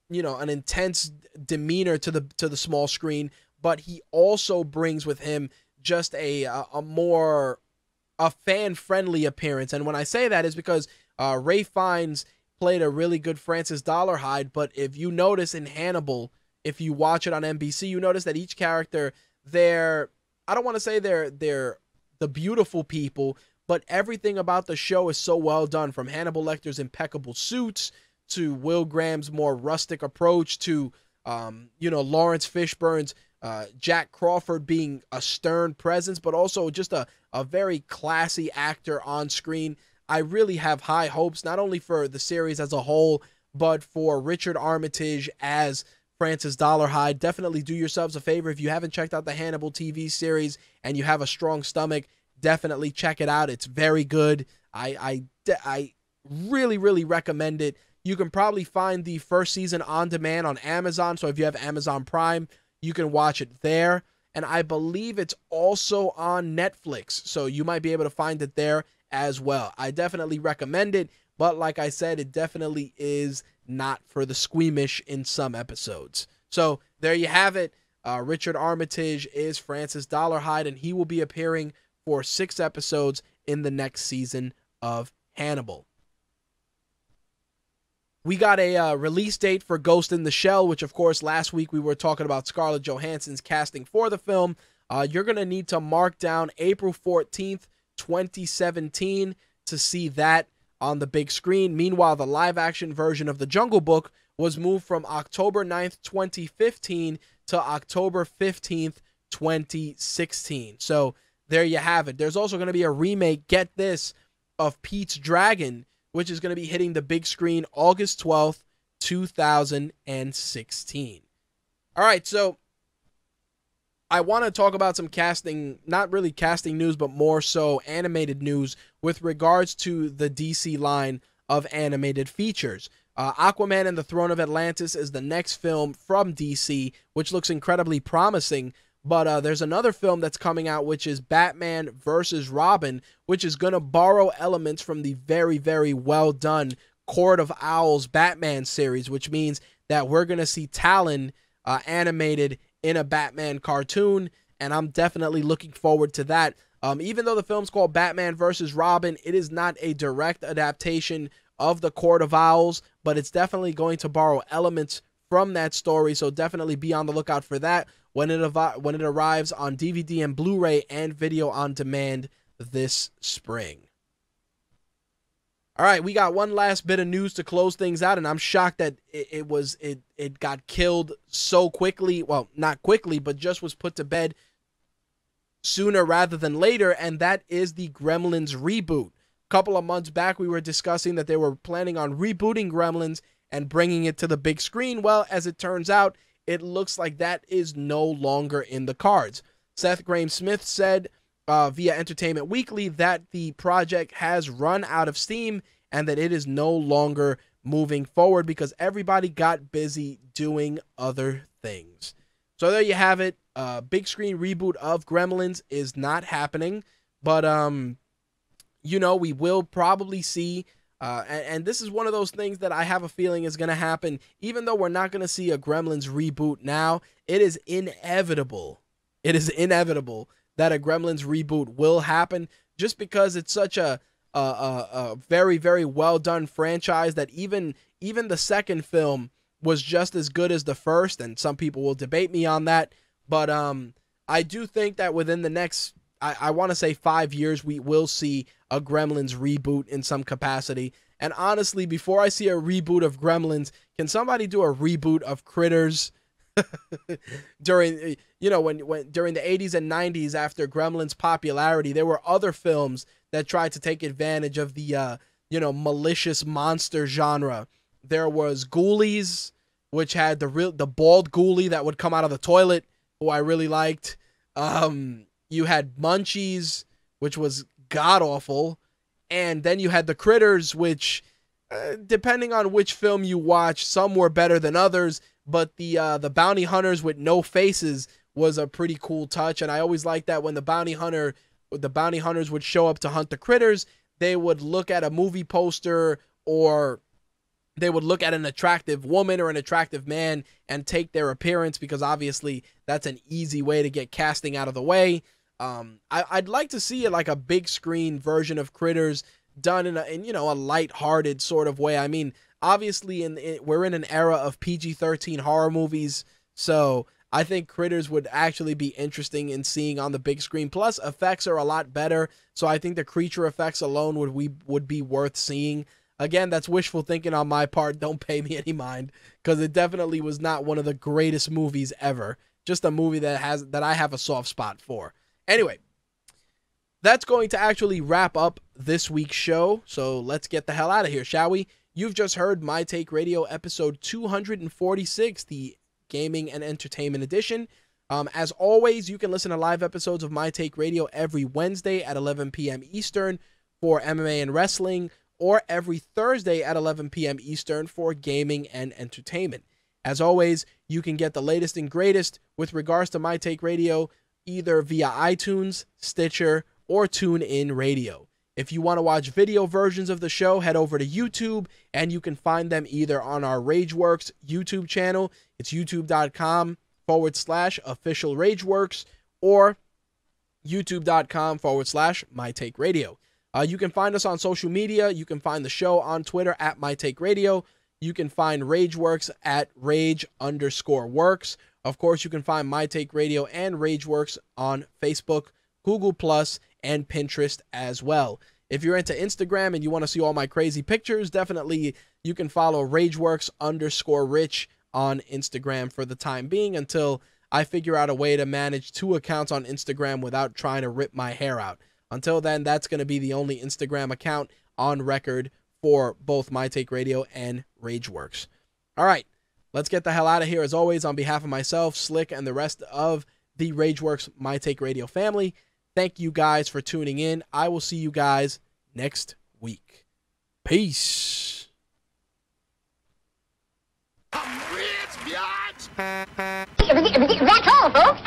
you know, an intense demeanor to the to the small screen, but he also brings with him just a a, a more a fan friendly appearance. And when I say that is because uh, Ralph Fiennes played a really good Francis Dolarhyde, but if you notice in Hannibal, if you watch it on NBC, you notice that each character they're I don't want to say they're they're the beautiful people, but everything about the show is so well done from Hannibal Lecter's impeccable suits to Will Graham's more rustic approach to um, you know Laurence Fishburne's uh, Jack Crawford being a stern presence, but also just a, a very classy actor on screen. I really have high hopes, not only for the series as a whole, but for Richard Armitage as Francis Dolarhyde. Definitely do yourselves a favor if you haven't checked out the Hannibal TV series and you have a strong stomach definitely check it out. It's very good. I I I really really recommend it. You can probably find the first season on demand on Amazon. So if you have Amazon Prime, you can watch it there. And I believe it's also on Netflix. So you might be able to find it there as well. I definitely recommend it. But like I said, it definitely is not for the squeamish in some episodes. So there you have it. Uh, Richard Armitage is Francis Dolarhyde, and he will be appearing for six episodes in the next season of Hannibal. We got a uh, release date for Ghost in the Shell, which, of course, last week we were talking about Scarlett Johansson's casting for the film. Uh, you're going to need to mark down April 14th, 2017 to see that on the big screen. Meanwhile, the live action version of The Jungle Book was moved from October 9th, 2015 to October 15th, 2016. So there you have it. There's also going to be a remake, get this, of Pete's Dragon, which is going to be hitting the big screen August 12th, 2016. All right, so I want to talk about some casting, not really casting news, but more so animated news with regards to the DC line of animated features. Uh, Aquaman and the Throne of Atlantis is the next film from DC, which looks incredibly promising. But uh, there's another film that's coming out, which is Batman versus Robin, which is going to borrow elements from the very, very well done Court of Owls Batman series, which means that we're going to see Talon uh, animated in a Batman cartoon. And I'm definitely looking forward to that. Um, even though the film's called Batman versus Robin, it is not a direct adaptation of the Court of Owls, but it's definitely going to borrow elements from that story. So definitely be on the lookout for that when it when it arrives on DVD and Blu-ray and video on demand this spring. All right, we got one last bit of news to close things out, and I'm shocked that it, it was it it got killed so quickly. Well, not quickly, but just was put to bed sooner rather than later, and that is the Gremlins reboot. A couple of months back, we were discussing that they were planning on rebooting Gremlins and bringing it to the big screen. Well, as it turns out, it looks like that is no longer in the cards. Seth Grahame Smith said uh, via Entertainment Weekly that the project has run out of steam and that it is no longer moving forward because everybody got busy doing other things. So there you have it. Uh, big screen reboot of Gremlins is not happening, but um, you know we will probably see. Uh, and, and this is one of those things that I have a feeling is going to happen. Even though we're not going to see a Gremlins reboot now, it is inevitable. It is inevitable that a Gremlins reboot will happen just because it's such a a, a, a very very well done franchise that even even the second film was just as good as the first and some people will debate me on that. But um I do think that within the next I, I want to say five years we will see a Gremlins reboot in some capacity. And honestly before I see a reboot of Gremlins can somebody do a reboot of Critters during you know when when during the 80s and 90s after Gremlins popularity there were other films that tried to take advantage of the uh you know malicious monster genre. There was Ghoulies which had the real the bald ghoulie that would come out of the toilet who I really liked. Um you had Munchies which was god awful and then you had the Critters which uh, depending on which film you watch some were better than others but the uh, the bounty hunters with no faces was a pretty cool touch, and I always liked that when the bounty hunter the bounty hunters would show up to hunt the critters, they would look at a movie poster or they would look at an attractive woman or an attractive man and take their appearance because obviously that's an easy way to get casting out of the way. Um, I, would like to see it like a big screen version of Critters done in a in you know a light-hearted sort of way. I mean, obviously in, in we're in an era of PG-13 horror movies, so I think Critters would actually be interesting in seeing on the big screen. Plus, effects are a lot better, so I think the creature effects alone would we would be worth seeing. Again, that's wishful thinking on my part. Don't pay me any mind because it definitely was not one of the greatest movies ever. Just a movie that has that I have a soft spot for. Anyway, that's going to actually wrap up this week's show. So let's get the hell out of here, shall we? You've just heard My Take Radio episode 246, the gaming and entertainment edition. Um, as always, you can listen to live episodes of My Take Radio every Wednesday at 11 p.m. Eastern for MMA and wrestling, or every Thursday at 11 p.m. Eastern for gaming and entertainment. As always, you can get the latest and greatest with regards to My Take Radio either via iTunes, Stitcher, or TuneIn Radio. If you want to watch video versions of the show, head over to YouTube and you can find them either on our Rageworks YouTube channel. It's youtube.com forward slash official Rageworks or youtube.com forward slash my take radio. Uh, you can find us on social media. You can find the show on Twitter at my take radio. You can find Rageworks at rage underscore works. Of course, you can find My Take Radio and Rageworks on Facebook, Google Plus, and Pinterest as well. If you're into Instagram and you want to see all my crazy pictures, definitely you can follow Rageworks underscore Rich on Instagram for the time being until I figure out a way to manage two accounts on Instagram without trying to rip my hair out. Until then, that's going to be the only Instagram account on record for both My Take Radio and Rageworks. All right, let's get the hell out of here. As always, on behalf of myself, Slick, and the rest of the Rageworks My Take Radio family, Thank you guys for tuning in. I will see you guys next week. Peace. That's all, folks.